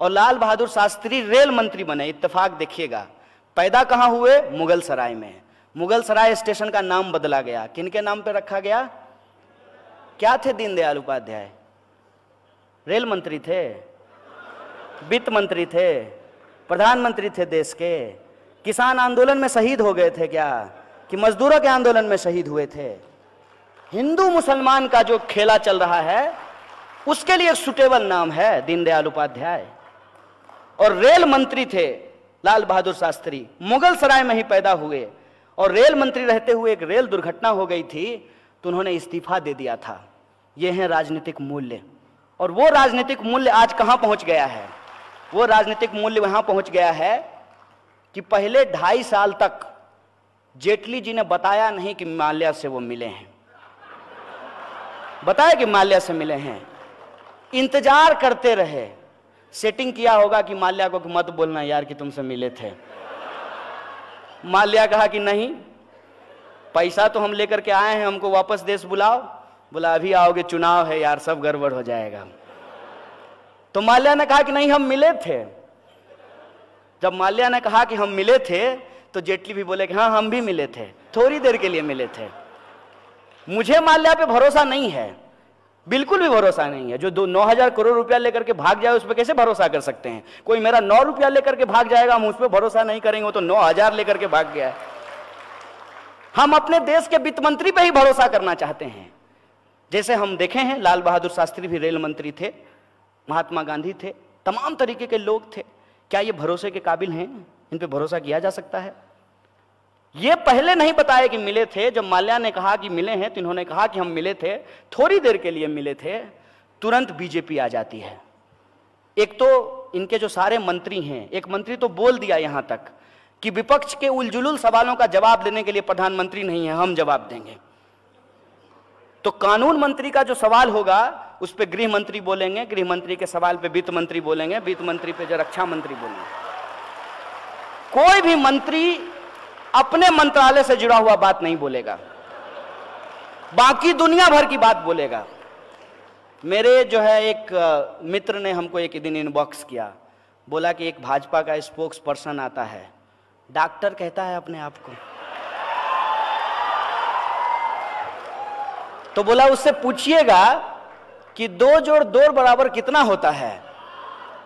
और लाल बहादुर शास्त्री रेल मंत्री बने, इत्तेफाक देखिएगा। पैदा कहाँ हुए? मुगल सराय में। मुगल सराय स्टेशन का नाम बदला गया। किनके नाम पर रखा गया? क्या थे दीनदयाल उपाध्याय? रेल मंत्री थे। वित्त मंत्री थे। प्रधानमंत्री थे देश के। किसान आंदोलन में शहीद हो गए थे क्या? कि मजदूरों के आंदोलन में शहीद हुए थे। हिंदू मुसलमान का जो खेला चल रहा है, उसके लिए एक सुटेबल नाम है, दीनदयाल उपाध्याय। और रेल मंत्री थे लाल बहादुर शास्त्री, मुगल सराय में ही पैदा हुए। और रेल मंत्री रहते हुए एक रेल दुर्घटना हो गई थी तो उन्होंने इस्तीफा दे दिया था। ये है राजनीतिक मूल्य। और वो राजनीतिक मूल्य आज कहाँ पहुँच गया है? वो राजनीतिक मूल्य वहाँ पहुँच गया है कि पहले ढाई साल तक जेटली जी ने बताया नहीं कि माल्या से वो मिले हैं। बताया कि माल्या से मिले हैं। इंतज़ार करते रहे। सेटिंग किया होगा कि माल्या को मत बोलना यार कि तुमसे मिले थे। माल्या कहा कि नहीं, पैसा तो हम लेकर के आए हैं, हमको वापस देश बुलाओ। बोला, अभी आओगे, चुनाव है यार, सब गड़बड़ हो जाएगा। तो माल्या ने कहा कि नहीं, हम मिले थे। जब माल्या ने कहा कि हम मिले थे तो जेटली भी बोले कि हाँ हम भी मिले थे। थोड़ी देर के लिए मिले थे। मुझे माल्या पे भरोसा नहीं है। बिल्कुल भी भरोसा नहीं है। जो दो, नौ हज़ार करोड़ रुपया लेकर के भाग जाए, उस पर कैसे भरोसा कर सकते हैं? कोई मेरा नौ रुपया लेकर के भाग जाएगा, हम उस पर भरोसा नहीं करेंगे, वो तो नौ हज़ार लेकर के भाग गया है। हम अपने देश के वित्त मंत्री पे ही भरोसा करना चाहते हैं। जैसे हम देखे हैं, लाल बहादुर शास्त्री भी रेल मंत्री थे, महात्मा गांधी थे, तमाम तरीके के लोग थे। क्या ये भरोसे के काबिल हैं? इन पे भरोसा किया जा सकता है? ये पहले नहीं बताया कि मिले थे। जब माल्या ने कहा कि मिले हैं तो इन्होंने कहा कि हम मिले थे। थोड़ी देर के लिए मिले थे। तुरंत बीजेपी आ जाती है। एक तो इनके जो सारे मंत्री हैं, एक मंत्री तो बोल दिया यहाँ तक कि विपक्ष के उलझुल सवालों का जवाब देने के लिए प्रधानमंत्री नहीं है, हम जवाब देंगे। तो कानून मंत्री का जो सवाल होगा, उस पर गृह मंत्री बोलेंगे, गृह मंत्री के सवाल पे वित्त मंत्री बोलेंगे, वित्त मंत्री पे जो रक्षा मंत्री बोलेंगे। कोई भी मंत्री अपने मंत्रालय से जुड़ा हुआ बात नहीं बोलेगा। बाकी दुनिया भर की बात बोलेगा। मेरे जो है एक मित्र ने हमको एक दिन इनबॉक्स किया। बोला कि एक भाजपा का स्पोक्स पर्सन आता है। डॉक्टर कहता है अपने आप को। तो बोला, उससे पूछिएगा कि दो जोड़ दो बराबर कितना होता है?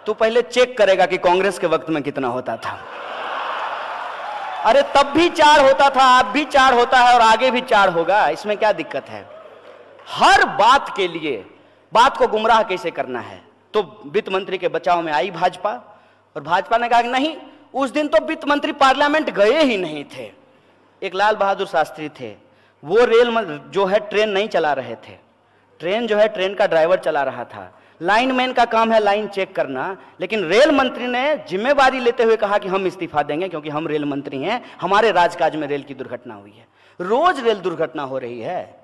तो पहले चेक करेगा कि कांग्रेस के वक्त में कितना होता था। अरे तब भी चार होता था अब भी चार होता है और आगे भी चार होगा, इसमें क्या दिक्कत है? हर बात के लिए, बात को गुमराह कैसे करना है? तो वित्त मंत्री के बचाव में आई भाजपा, और भाजपा ने कहा कि नहीं, उस दिन तो वित्त मंत्री पार्लियामेंट गए ही नहीं थे। एक लाल बहादुर शास्त्री थे, वो रेल जो है ट्रेन नहीं चला रहे थे। ट्रेन जो है, ट्रेन का ड्राइवर चला रहा था। लाइनमैन का काम है लाइन चेक करना, लेकिन रेल मंत्री ने जिम्मेवारी लेते हुए कहा कि हम इस्तीफा देंगे क्योंकि हम रेल मंत्री हैं, हमारे राजकाज में रेल की दुर्घटना हुई है। रोज रेल दुर्घटना हो रही है।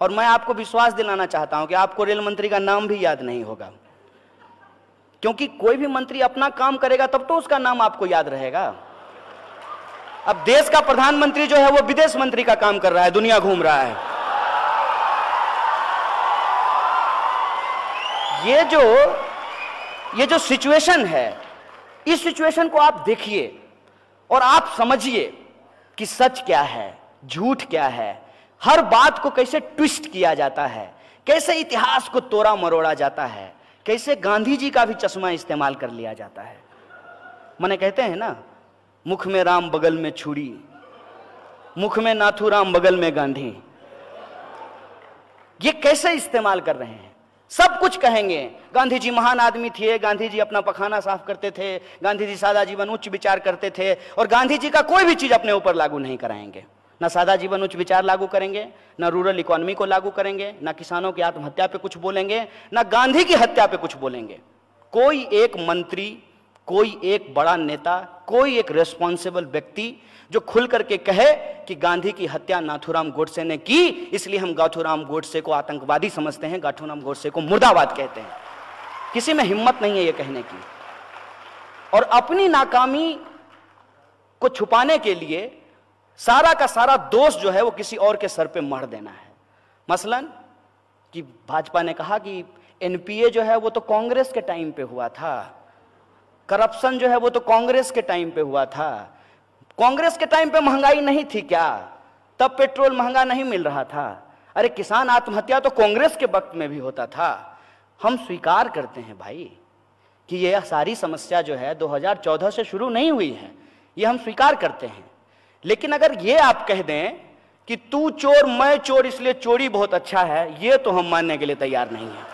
और मैं आपको विश्वास दिलाना चाहता हूँ कि आपको रेल मंत्री का नाम भी याद नहीं होगा। क्योंकि कोई भी मंत्री अपना काम करेगा, तब तो उसका नाम आपको याद रहेगा। अब देश का प्रधानमंत्री जो है, वो विदेश मंत्री का काम कर रहा है, दुनिया घूम रहा है। ये जो ये जो सिचुएशन है, इस सिचुएशन को आप देखिए और आप समझिए कि सच क्या है, झूठ क्या है, हर बात को कैसे ट्विस्ट किया जाता है, कैसे इतिहास को तोड़ा मरोड़ा जाता है, कैसे गांधी जी का भी चश्मा इस्तेमाल कर लिया जाता है। मैंने कहते हैं ना, मुख में राम बगल में छुरी, मुख में नाथू राम बगल में गांधी। ये कैसे इस्तेमाल कर रहे हैं? सब कुछ कहेंगे। गांधी जी महान आदमी थे गांधी जी अपना पखाना साफ़ करते थे गांधी जी सादा जीवन उच्च विचार करते थे, और गांधी जी का कोई भी चीज़ अपने ऊपर लागू नहीं कराएँगे। ना सादा जीवन उच्च विचार लागू करेंगे, ना रूरल इकोनॉमी को लागू करेंगे, ना किसानों की आत्महत्या पे कुछ बोलेंगे, ना गांधी की हत्या पे कुछ बोलेंगे। कोई एक मंत्री, कोई एक बड़ा नेता, कोई एक रेस्पॉन्सिबल व्यक्ति जो खुल करके कहे कि गांधी की हत्या नाथुराम गोडसे ने की, इसलिए हम गाथुराम गोडसे को आतंकवादी समझते हैं, गाथुराम गोडसे को मुर्दाबाद कहते हैं। किसी में हिम्मत नहीं है यह कहने की। और अपनी नाकामी को छुपाने के लिए सारा का सारा दोष जो है वो किसी और के सर पे मर देना है। मसलन कि भाजपा ने कहा कि एनपीए जो है वो तो कांग्रेस के टाइम पे हुआ था, करप्शन जो है वो तो कांग्रेस के टाइम पे हुआ था कांग्रेस के टाइम पे महँगाई नहीं थी क्या? तब पेट्रोल महँगा नहीं मिल रहा था। अरे किसान आत्महत्या तो कांग्रेस के वक्त में भी होता था। हम स्वीकार करते हैं भाई कि यह सारी समस्या जो है 2014 से शुरू नहीं हुई है। यह हम स्वीकार करते हैं। लेकिन अगर ये आप कह दें कि तू चोर, मैं चोर, इसलिए चोरी बहुत अच्छा है यह तो हम मानने के लिए तैयार नहीं है।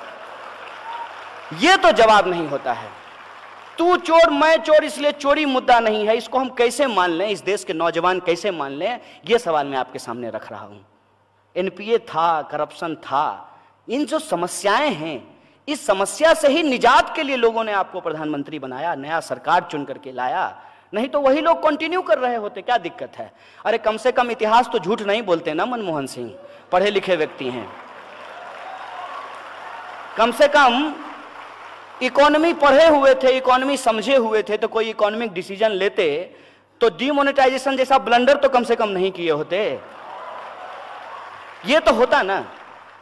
यह तो जवाब नहीं होता है। तू चोर, मैं चोर, इसलिए चोरी मुद्दा नहीं है। इसको हम कैसे मान लें? इस देश के नौजवान कैसे मान लें? यह सवाल मैं आपके सामने रख रहा हूँ। एनपीए था, करप्शन था। इन जो समस्याएँ हैं, इस समस्या से ही निजात के लिए लोगों ने आपको प्रधानमंत्री बनाया, नया सरकार चुन करके लाया। नहीं तो वही लोग कंटिन्यू कर रहे होते, क्या दिक्कत है? अरे कम से कम इतिहास तो झूठ नहीं बोलते ना, मनमोहन सिंह? पढ़े लिखे व्यक्ति हैं। कम से कम इकोनॉमी पढ़े हुए थे, इकोनॉमी समझे हुए थे तो कोई इकोनॉमिक डिसीज़न लेते तो डीमोनेटाइजेशन जैसा ब्लंडर तो कम से कम नहीं किए होते। ये तो होता ना।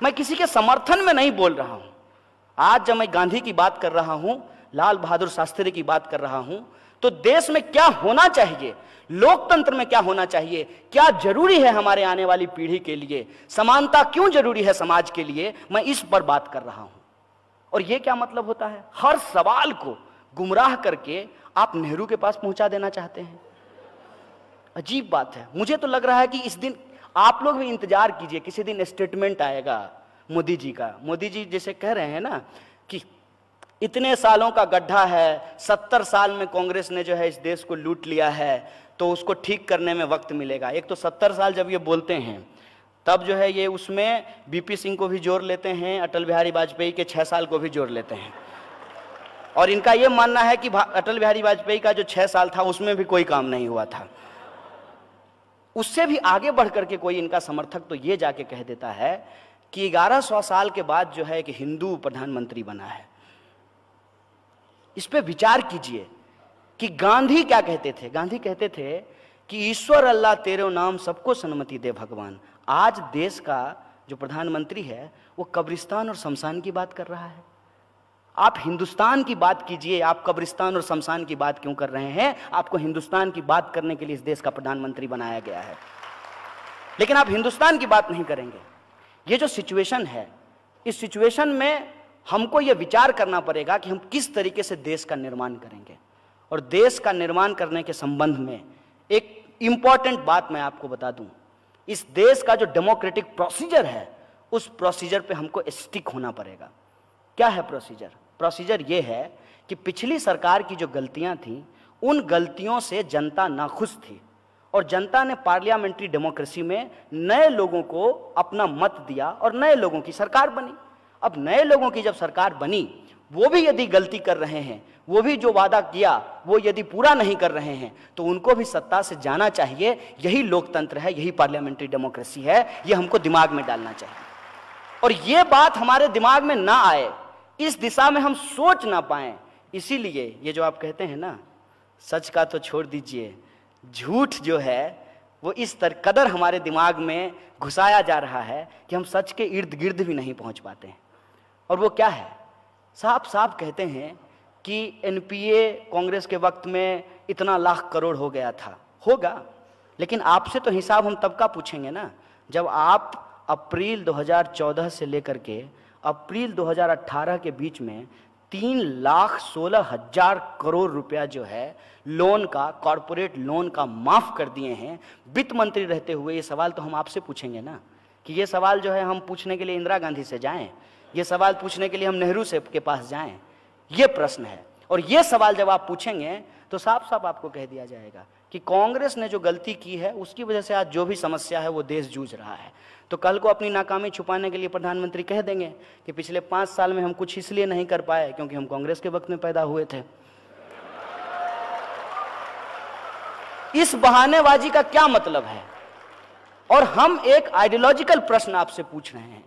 मैं किसी के समर्थन में नहीं बोल रहा हूँ। आज जब मैं गांधी की बात कर रहा हूँ, लाल बहादुर शास्त्री की बात कर रहा हूँ तो देश में क्या होना चाहिए? लोकतंत्र में क्या होना चाहिए? क्या ज़रूरी है हमारे आने वाली पीढ़ी के लिए? समानता क्यों ज़रूरी है समाज के लिए? मैं इस पर बात कर रहा हूँ। और यह क्या मतलब होता है? हर सवाल को गुमराह करके आप नेहरू के पास पहुँचा देना चाहते हैं। अजीब बात है। मुझे तो लग रहा है कि इस दिन आप लोग भी इंतज़ार कीजिए, किसी दिन स्टेटमेंट आएगा मोदी जी का। मोदी जी जैसे कह रहे हैं ना कि इतने सालों का गड्ढा है, सत्तर साल में कांग्रेस ने जो है इस देश को लूट लिया है तो उसको ठीक करने में वक्त मिलेगा। एक तो सत्तर साल जब ये बोलते हैं तब जो है ये उसमें बीपी सिंह को भी जोड़ लेते हैं, अटल बिहारी वाजपेयी के छह साल को भी जोड़ लेते हैं। और इनका ये मानना है कि अटल बिहारी वाजपेयी का जो छह साल था, उसमें भी कोई काम नहीं हुआ था। उससे भी आगे बढ़ करके कोई इनका समर्थक तो ये जाके कह देता है कि 1100 साल के बाद जो है कि हिंदू प्रधानमंत्री बना है। इस पर विचार कीजिए कि गांधी क्या कहते थे? गांधी कहते थे कि ईश्वर अल्लाह तेरे नाम सबको सन्मति दे, भगवान। आज देश का जो प्रधानमंत्री है, वो कब्रिस्तान और शमशान की बात कर रहा है। आप हिंदुस्तान की बात कीजिए, आप कब्रिस्तान और शमशान की बात क्यों कर रहे हैं? आपको हिंदुस्तान की बात करने के लिए इस देश का प्रधानमंत्री बनाया गया है। लेकिन आप हिंदुस्तान की बात नहीं करेंगे। ये जो सिचुएशन है, इस सिचुएशन में हमको ये विचार करना पड़ेगा कि हम किस तरीके से देश का निर्माण करेंगे। और देश का निर्माण करने के संबंध में एक इंपॉर्टेंट बात मैं आपको बता दूँ। इस देश का जो डेमोक्रेटिक प्रोसीजर है, उस प्रोसीजर पे हमको स्टिक होना पड़ेगा। क्या है प्रोसीजर? प्रोसीजर ये है कि पिछली सरकार की जो गलतियाँ थी, उन गलतियों से जनता नाखुश थी और जनता ने पार्लियामेंट्री डेमोक्रेसी में नए लोगों को अपना मत दिया और नए लोगों की सरकार बनी। अब नए लोगों की जब सरकार बनी वो भी यदि गलती कर रहे हैं, वो भी जो वादा किया, वो यदि पूरा नहीं कर रहे हैं तो उनको भी सत्ता से जाना चाहिए। यही लोकतंत्र है, यही पार्लियामेंट्री डेमोक्रेसी है, ये हमको दिमाग में डालना चाहिए। और ये बात हमारे दिमाग में ना आए, इस दिशा में हम सोच ना पाए, इसीलिए ये जो आप कहते हैं ना, सच का तो छोड़ दीजिए, झूठ जो है, वो इस तर, कदर हमारे दिमाग में घुसाया जा रहा है कि हम सच के इर्द गिर्द भी नहीं पहुँच पाते हैं। और वो क्या है? साफ़ साफ़ कहते हैं कि एनपीए कांग्रेस के वक्त में इतना लाख करोड़ हो गया था। होगा, लेकिन आपसे तो हिसाब हम तब का पूछेंगे ना? जब आप अप्रैल 2014 से लेकर के अप्रैल 2018 के बीच में तीन लाख सोलह हज़ार करोड़ रुपया जो है लोन का कॉरपोरेट लोन का माफ़ कर दिए हैं। वित्त मंत्री रहते हुए ये सवाल तो हम आपसे पूछेंगे ना? कि ये सवाल जो है हम पूछने के लिए इंदिरा गांधी से जाएँ? ये सवाल पूछने के लिए हम नेहरू से के पास जाएँ? ये प्रश्न है। और ये सवाल जब आप पूछेंगे तो साफ़ साफ़ आपको कह दिया जाएगा कि कांग्रेस ने जो गलती की है, उसकी वजह से आज जो भी समस्या है, वो देश जूझ रहा है। तो कल को अपनी नाकामी छुपाने के लिए प्रधानमंत्री कह देंगे कि पिछले पाँच साल में हम कुछ इसलिए नहीं कर पाए क्योंकि हम कांग्रेस के वक्त में पैदा हुए थे। इस बहानेबाजी का क्या मतलब है? और हम एक आइडियोलॉजिकल प्रश्न आपसे पूछ रहे हैं।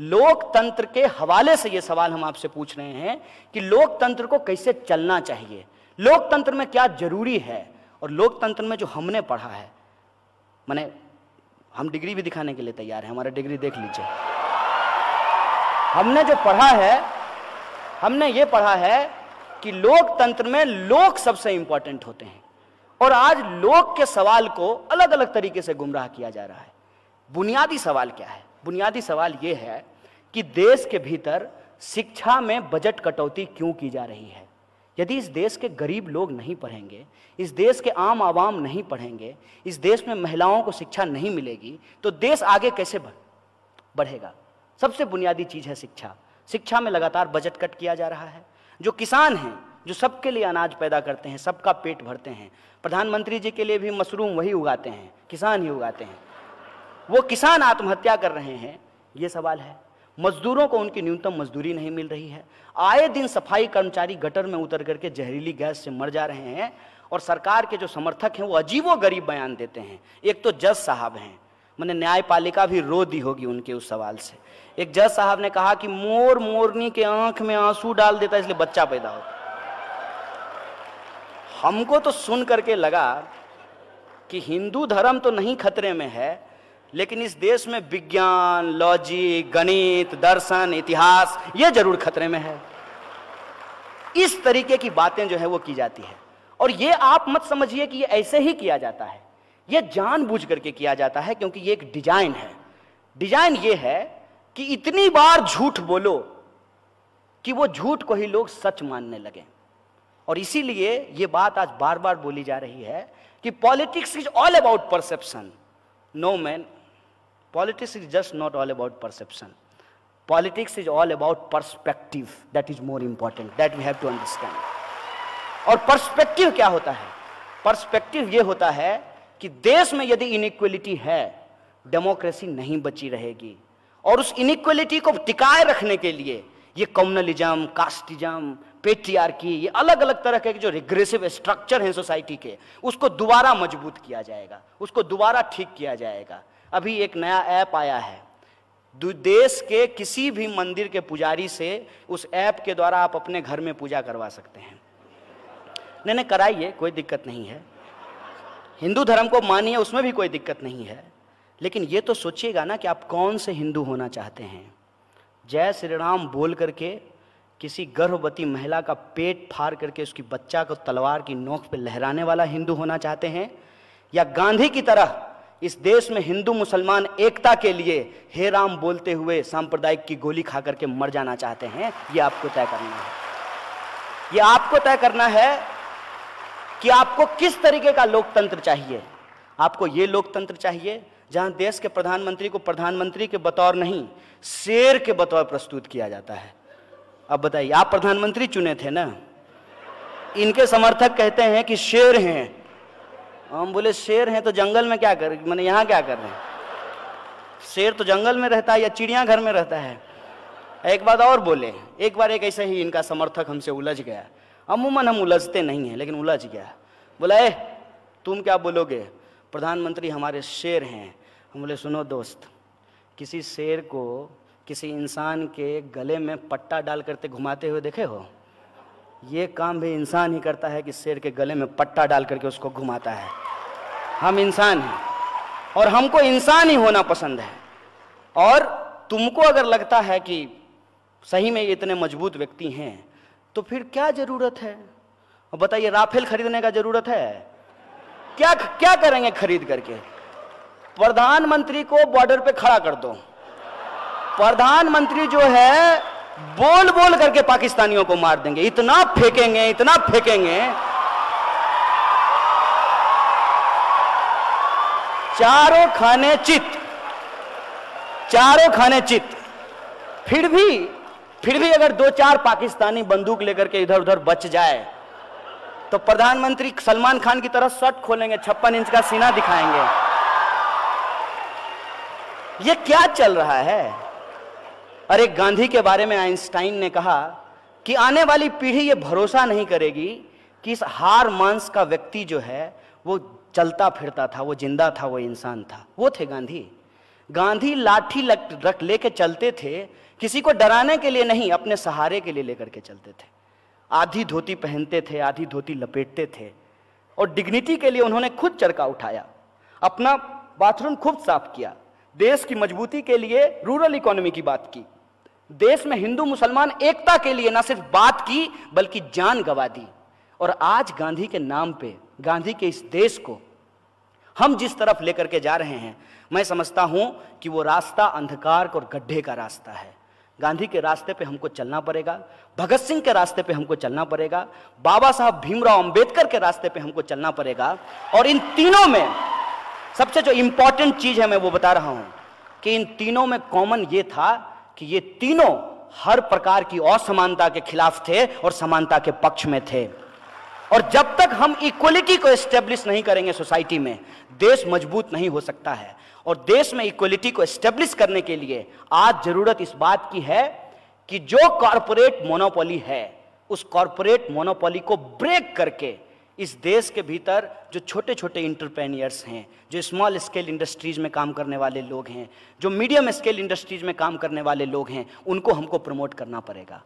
लोकतंत्र के हवाले से यह सवाल हम आपसे पूछ रहे हैं कि लोकतंत्र को कैसे चलना चाहिए? लोकतंत्र में क्या ज़रूरी है? और लोकतंत्र में जो हमने पढ़ा है, मैंने हम डिग्री भी दिखाने के लिए तैयार हैं, हमारा डिग्री देख लीजिए। हमने जो पढ़ा है, हमने ये पढ़ा है कि लोकतंत्र में लोक सबसे इंपॉर्टेंट होते हैं। और आज लोग के सवाल को अलग अलग तरीके से गुमराह किया जा रहा है। बुनियादी सवाल क्या है? बुनियादी सवाल ये है कि देश के भीतर शिक्षा में बजट कटौती क्यों की जा रही है? यदि इस देश के गरीब लोग नहीं पढ़ेंगे, इस देश के आम आवाम नहीं पढ़ेंगे, इस देश में महिलाओं को शिक्षा नहीं मिलेगी तो देश आगे कैसे बढ़ेगा? सबसे बुनियादी चीज़ है शिक्षा। शिक्षा में लगातार बजट कट किया जा रहा है। जो किसान हैं, जो सबके लिए अनाज पैदा करते हैं, सबका पेट भरते हैं, प्रधानमंत्री जी के लिए भी मशरूम वही उगाते हैं, किसान ही उगाते हैं। वो किसान आत्महत्या कर रहे हैं, ये सवाल है। मजदूरों को उनकी न्यूनतम मजदूरी नहीं मिल रही है। आए दिन सफ़ाई कर्मचारी गटर में उतर करके जहरीली गैस से मर जा रहे हैं और सरकार के जो समर्थक हैं, वो अजीबो गरीब बयान देते हैं। एक तो जज साहब हैं। मैंने न्यायपालिका भी रो दी होगी उनके उस सवाल से। एक जज साहब ने कहा कि मोर मोरनी के आँख में आँसू डाल देता इसलिए बच्चा पैदा होता हमको तो सुन करके लगा कि हिंदू धर्म तो नहीं खतरे में है लेकिन इस देश में विज्ञान लॉजिक गणित, दर्शन, इतिहास, ये ज़रूर खतरे में है। इस तरीके की बातें जो है वो की जाती है। और ये आप मत समझिए कि ये ऐसे ही किया जाता है। ये जानबूझ करके किया जाता है क्योंकि ये एक डिज़ाइन है। डिज़ाइन ये है कि इतनी बार झूठ बोलो कि वो झूठ को ही लोग सच मानने लगे। और इसीलिए ये बात आज बार बार बोली जा रही है कि politics is all about perception. No man Politics is just not all about perception. Politics is all about perspective. That is more important. That we have to understand. और पर्सपेक्टिव क्या होता है पर्सपेक्टिव ये होता है कि देश में यदि इनइक्वलिटी है डेमोक्रेसी नहीं बची रहेगी और उस इनइक्वलिटी को टिकाए रखने के लिए ये कम्युनलिज्म कास्टिज्म पेट्रियार्की ये अलग अलग तरह के जो रिग्रेसिव स्ट्रक्चर हैं सोसाइटी के, उसको दोबारा मज़बूत किया जाएगा, उसको दोबारा ठीक किया जाएगा अभी एक नया ऐप आया है। देश के किसी भी मंदिर के पुजारी से उस ऐप के द्वारा आप अपने घर में पूजा करवा सकते हैं। नहीं नहीं, कराइए, कोई दिक्कत नहीं है। हिंदू धर्म को मानिए, उसमें भी कोई दिक्कत नहीं है। लेकिन ये तो सोचिएगा ना कि आप कौन से हिंदू होना चाहते हैं। जय श्री राम बोल करके किसी गर्भवती महिला का पेट फाड़ करके उसकी बच्चा को तलवार की नोक पे लहराने वाला हिंदू होना चाहते हैं, या गांधी की तरह इस देश में हिंदू मुसलमान एकता के लिए हे राम बोलते हुए सांप्रदायिक की गोली खा करके मर जाना चाहते हैं, ये आपको तय करना है। ये आपको तय करना है कि आपको किस तरीके का लोकतंत्र चाहिए। आपको ये लोकतंत्र चाहिए जहाँ देश के प्रधानमंत्री को प्रधानमंत्री के बतौर नहीं, शेर के बतौर प्रस्तुत किया जाता है। अब बताइए, आप प्रधानमंत्री चुने थे ना? इनके समर्थक कहते हैं कि शेर हैं। हम बोले, शेर हैं तो जंगल में क्या कर, मैंने यहाँ क्या कर रहे हैं? शेर तो जंगल में रहता है या चिड़िया घर में रहता है? एक बात और बोले, एक बार एक ऐसे ही इनका समर्थक हमसे उलझ गया। अमूमन हम उलझते नहीं हैं, लेकिन उलझ गया। बोला, ए, तुम क्या बोलोगे? प्रधानमंत्री हमारे शेर हैं। हम बोले, सुनो दोस्त, किसी शेर को किसी इंसान के गले में पट्टा डाल करते घुमाते हुए देखे हो? ये काम भी इंसान ही करता है कि शेर के गले में पट्टा डाल करके उसको घुमाता है। हम इंसान हैं और हमको इंसान ही होना पसंद है। और तुमको अगर लगता है कि सही में ये इतने मज़बूत व्यक्ति हैं तो फिर क्या ज़रूरत है? बताइए, राफेल खरीदने का ज़रूरत है? क्या क्या करेंगे खरीद करके? प्रधानमंत्री को बॉर्डर पे खड़ा कर दो। प्रधानमंत्री जो है बोल बोल करके पाकिस्तानियों को मार देंगे। इतना फेंकेंगे इतना फेंकेंगे। चारों खाने चित। चारों खाने चित। फिर भी फिर भी अगर दो चार पाकिस्तानी बंदूक लेकर के इधर उधर बच जाए तो प्रधानमंत्री सलमान खान की तरह शर्ट खोलेंगे, छप्पन इंच का सीना दिखाएँगे। ये क्या चल रहा है? अरे गांधी के बारे में आइंस्टाइन ने कहा कि आने वाली पीढ़ी ये भरोसा नहीं करेगी कि इस हार मांस का व्यक्ति जो है, वो चलता फिरता था, वो ज़िंदा था, वो इंसान था। वो थे गांधी। गांधी लाठी रख लेके चलते थे, किसी को डराने के लिए नहीं, अपने सहारे के लिए लेकर के चलते थे। आधी धोती पहनते थे, आधी धोती लपेटते थे और डिग्निटी के लिए उन्होंने खुद चरका उठाया। अपना बाथरूम खुद साफ़ किया। देश की मजबूती के लिए रूरल इकोनॉमी की बात की। देश में हिंदू मुसलमान एकता के लिए ना सिर्फ़ बात की, बल्कि जान गवा दी। और आज गांधी के नाम पे, गांधी के इस देश को हम जिस तरफ़ लेकर के जा रहे हैं, मैं समझता हूँ कि वो रास्ता अंधकार और गड्ढे का रास्ता है। गांधी के रास्ते पे हमको चलना पड़ेगा, भगत सिंह के रास्ते पे हमको चलना पड़ेगा, बाबा साहब भीमराव अंबेडकर के रास्ते पे हमको चलना पड़ेगा। और इन तीनों में सबसे जो इंपॉर्टेंट चीज़ है मैं वो बता रहा हूँ कि इन तीनों में कॉमन ये था कि ये तीनों हर प्रकार की असमानता के खिलाफ थे और समानता के पक्ष में थे। और जब तक हम इक्वलिटी को एस्टेब्लिश नहीं करेंगे सोसाइटी में, देश मज़बूत नहीं हो सकता है। और देश में इक्वलिटी को एस्टेब्लिश करने के लिए आज ज़रूरत इस बात की है कि जो कॉरपोरेट मोनोपोली है, उस कॉरपोरेट मोनोपोली को ब्रेक करके इस देश के भीतर जो छोटे छोटे इंटरप्रेनियर्स हैं, जो स्मॉल स्केल इंडस्ट्रीज़ में काम करने वाले लोग हैं, जो मीडियम स्केल इंडस्ट्रीज़ में काम करने वाले लोग हैं, उनको हमको प्रमोट करना पड़ेगा।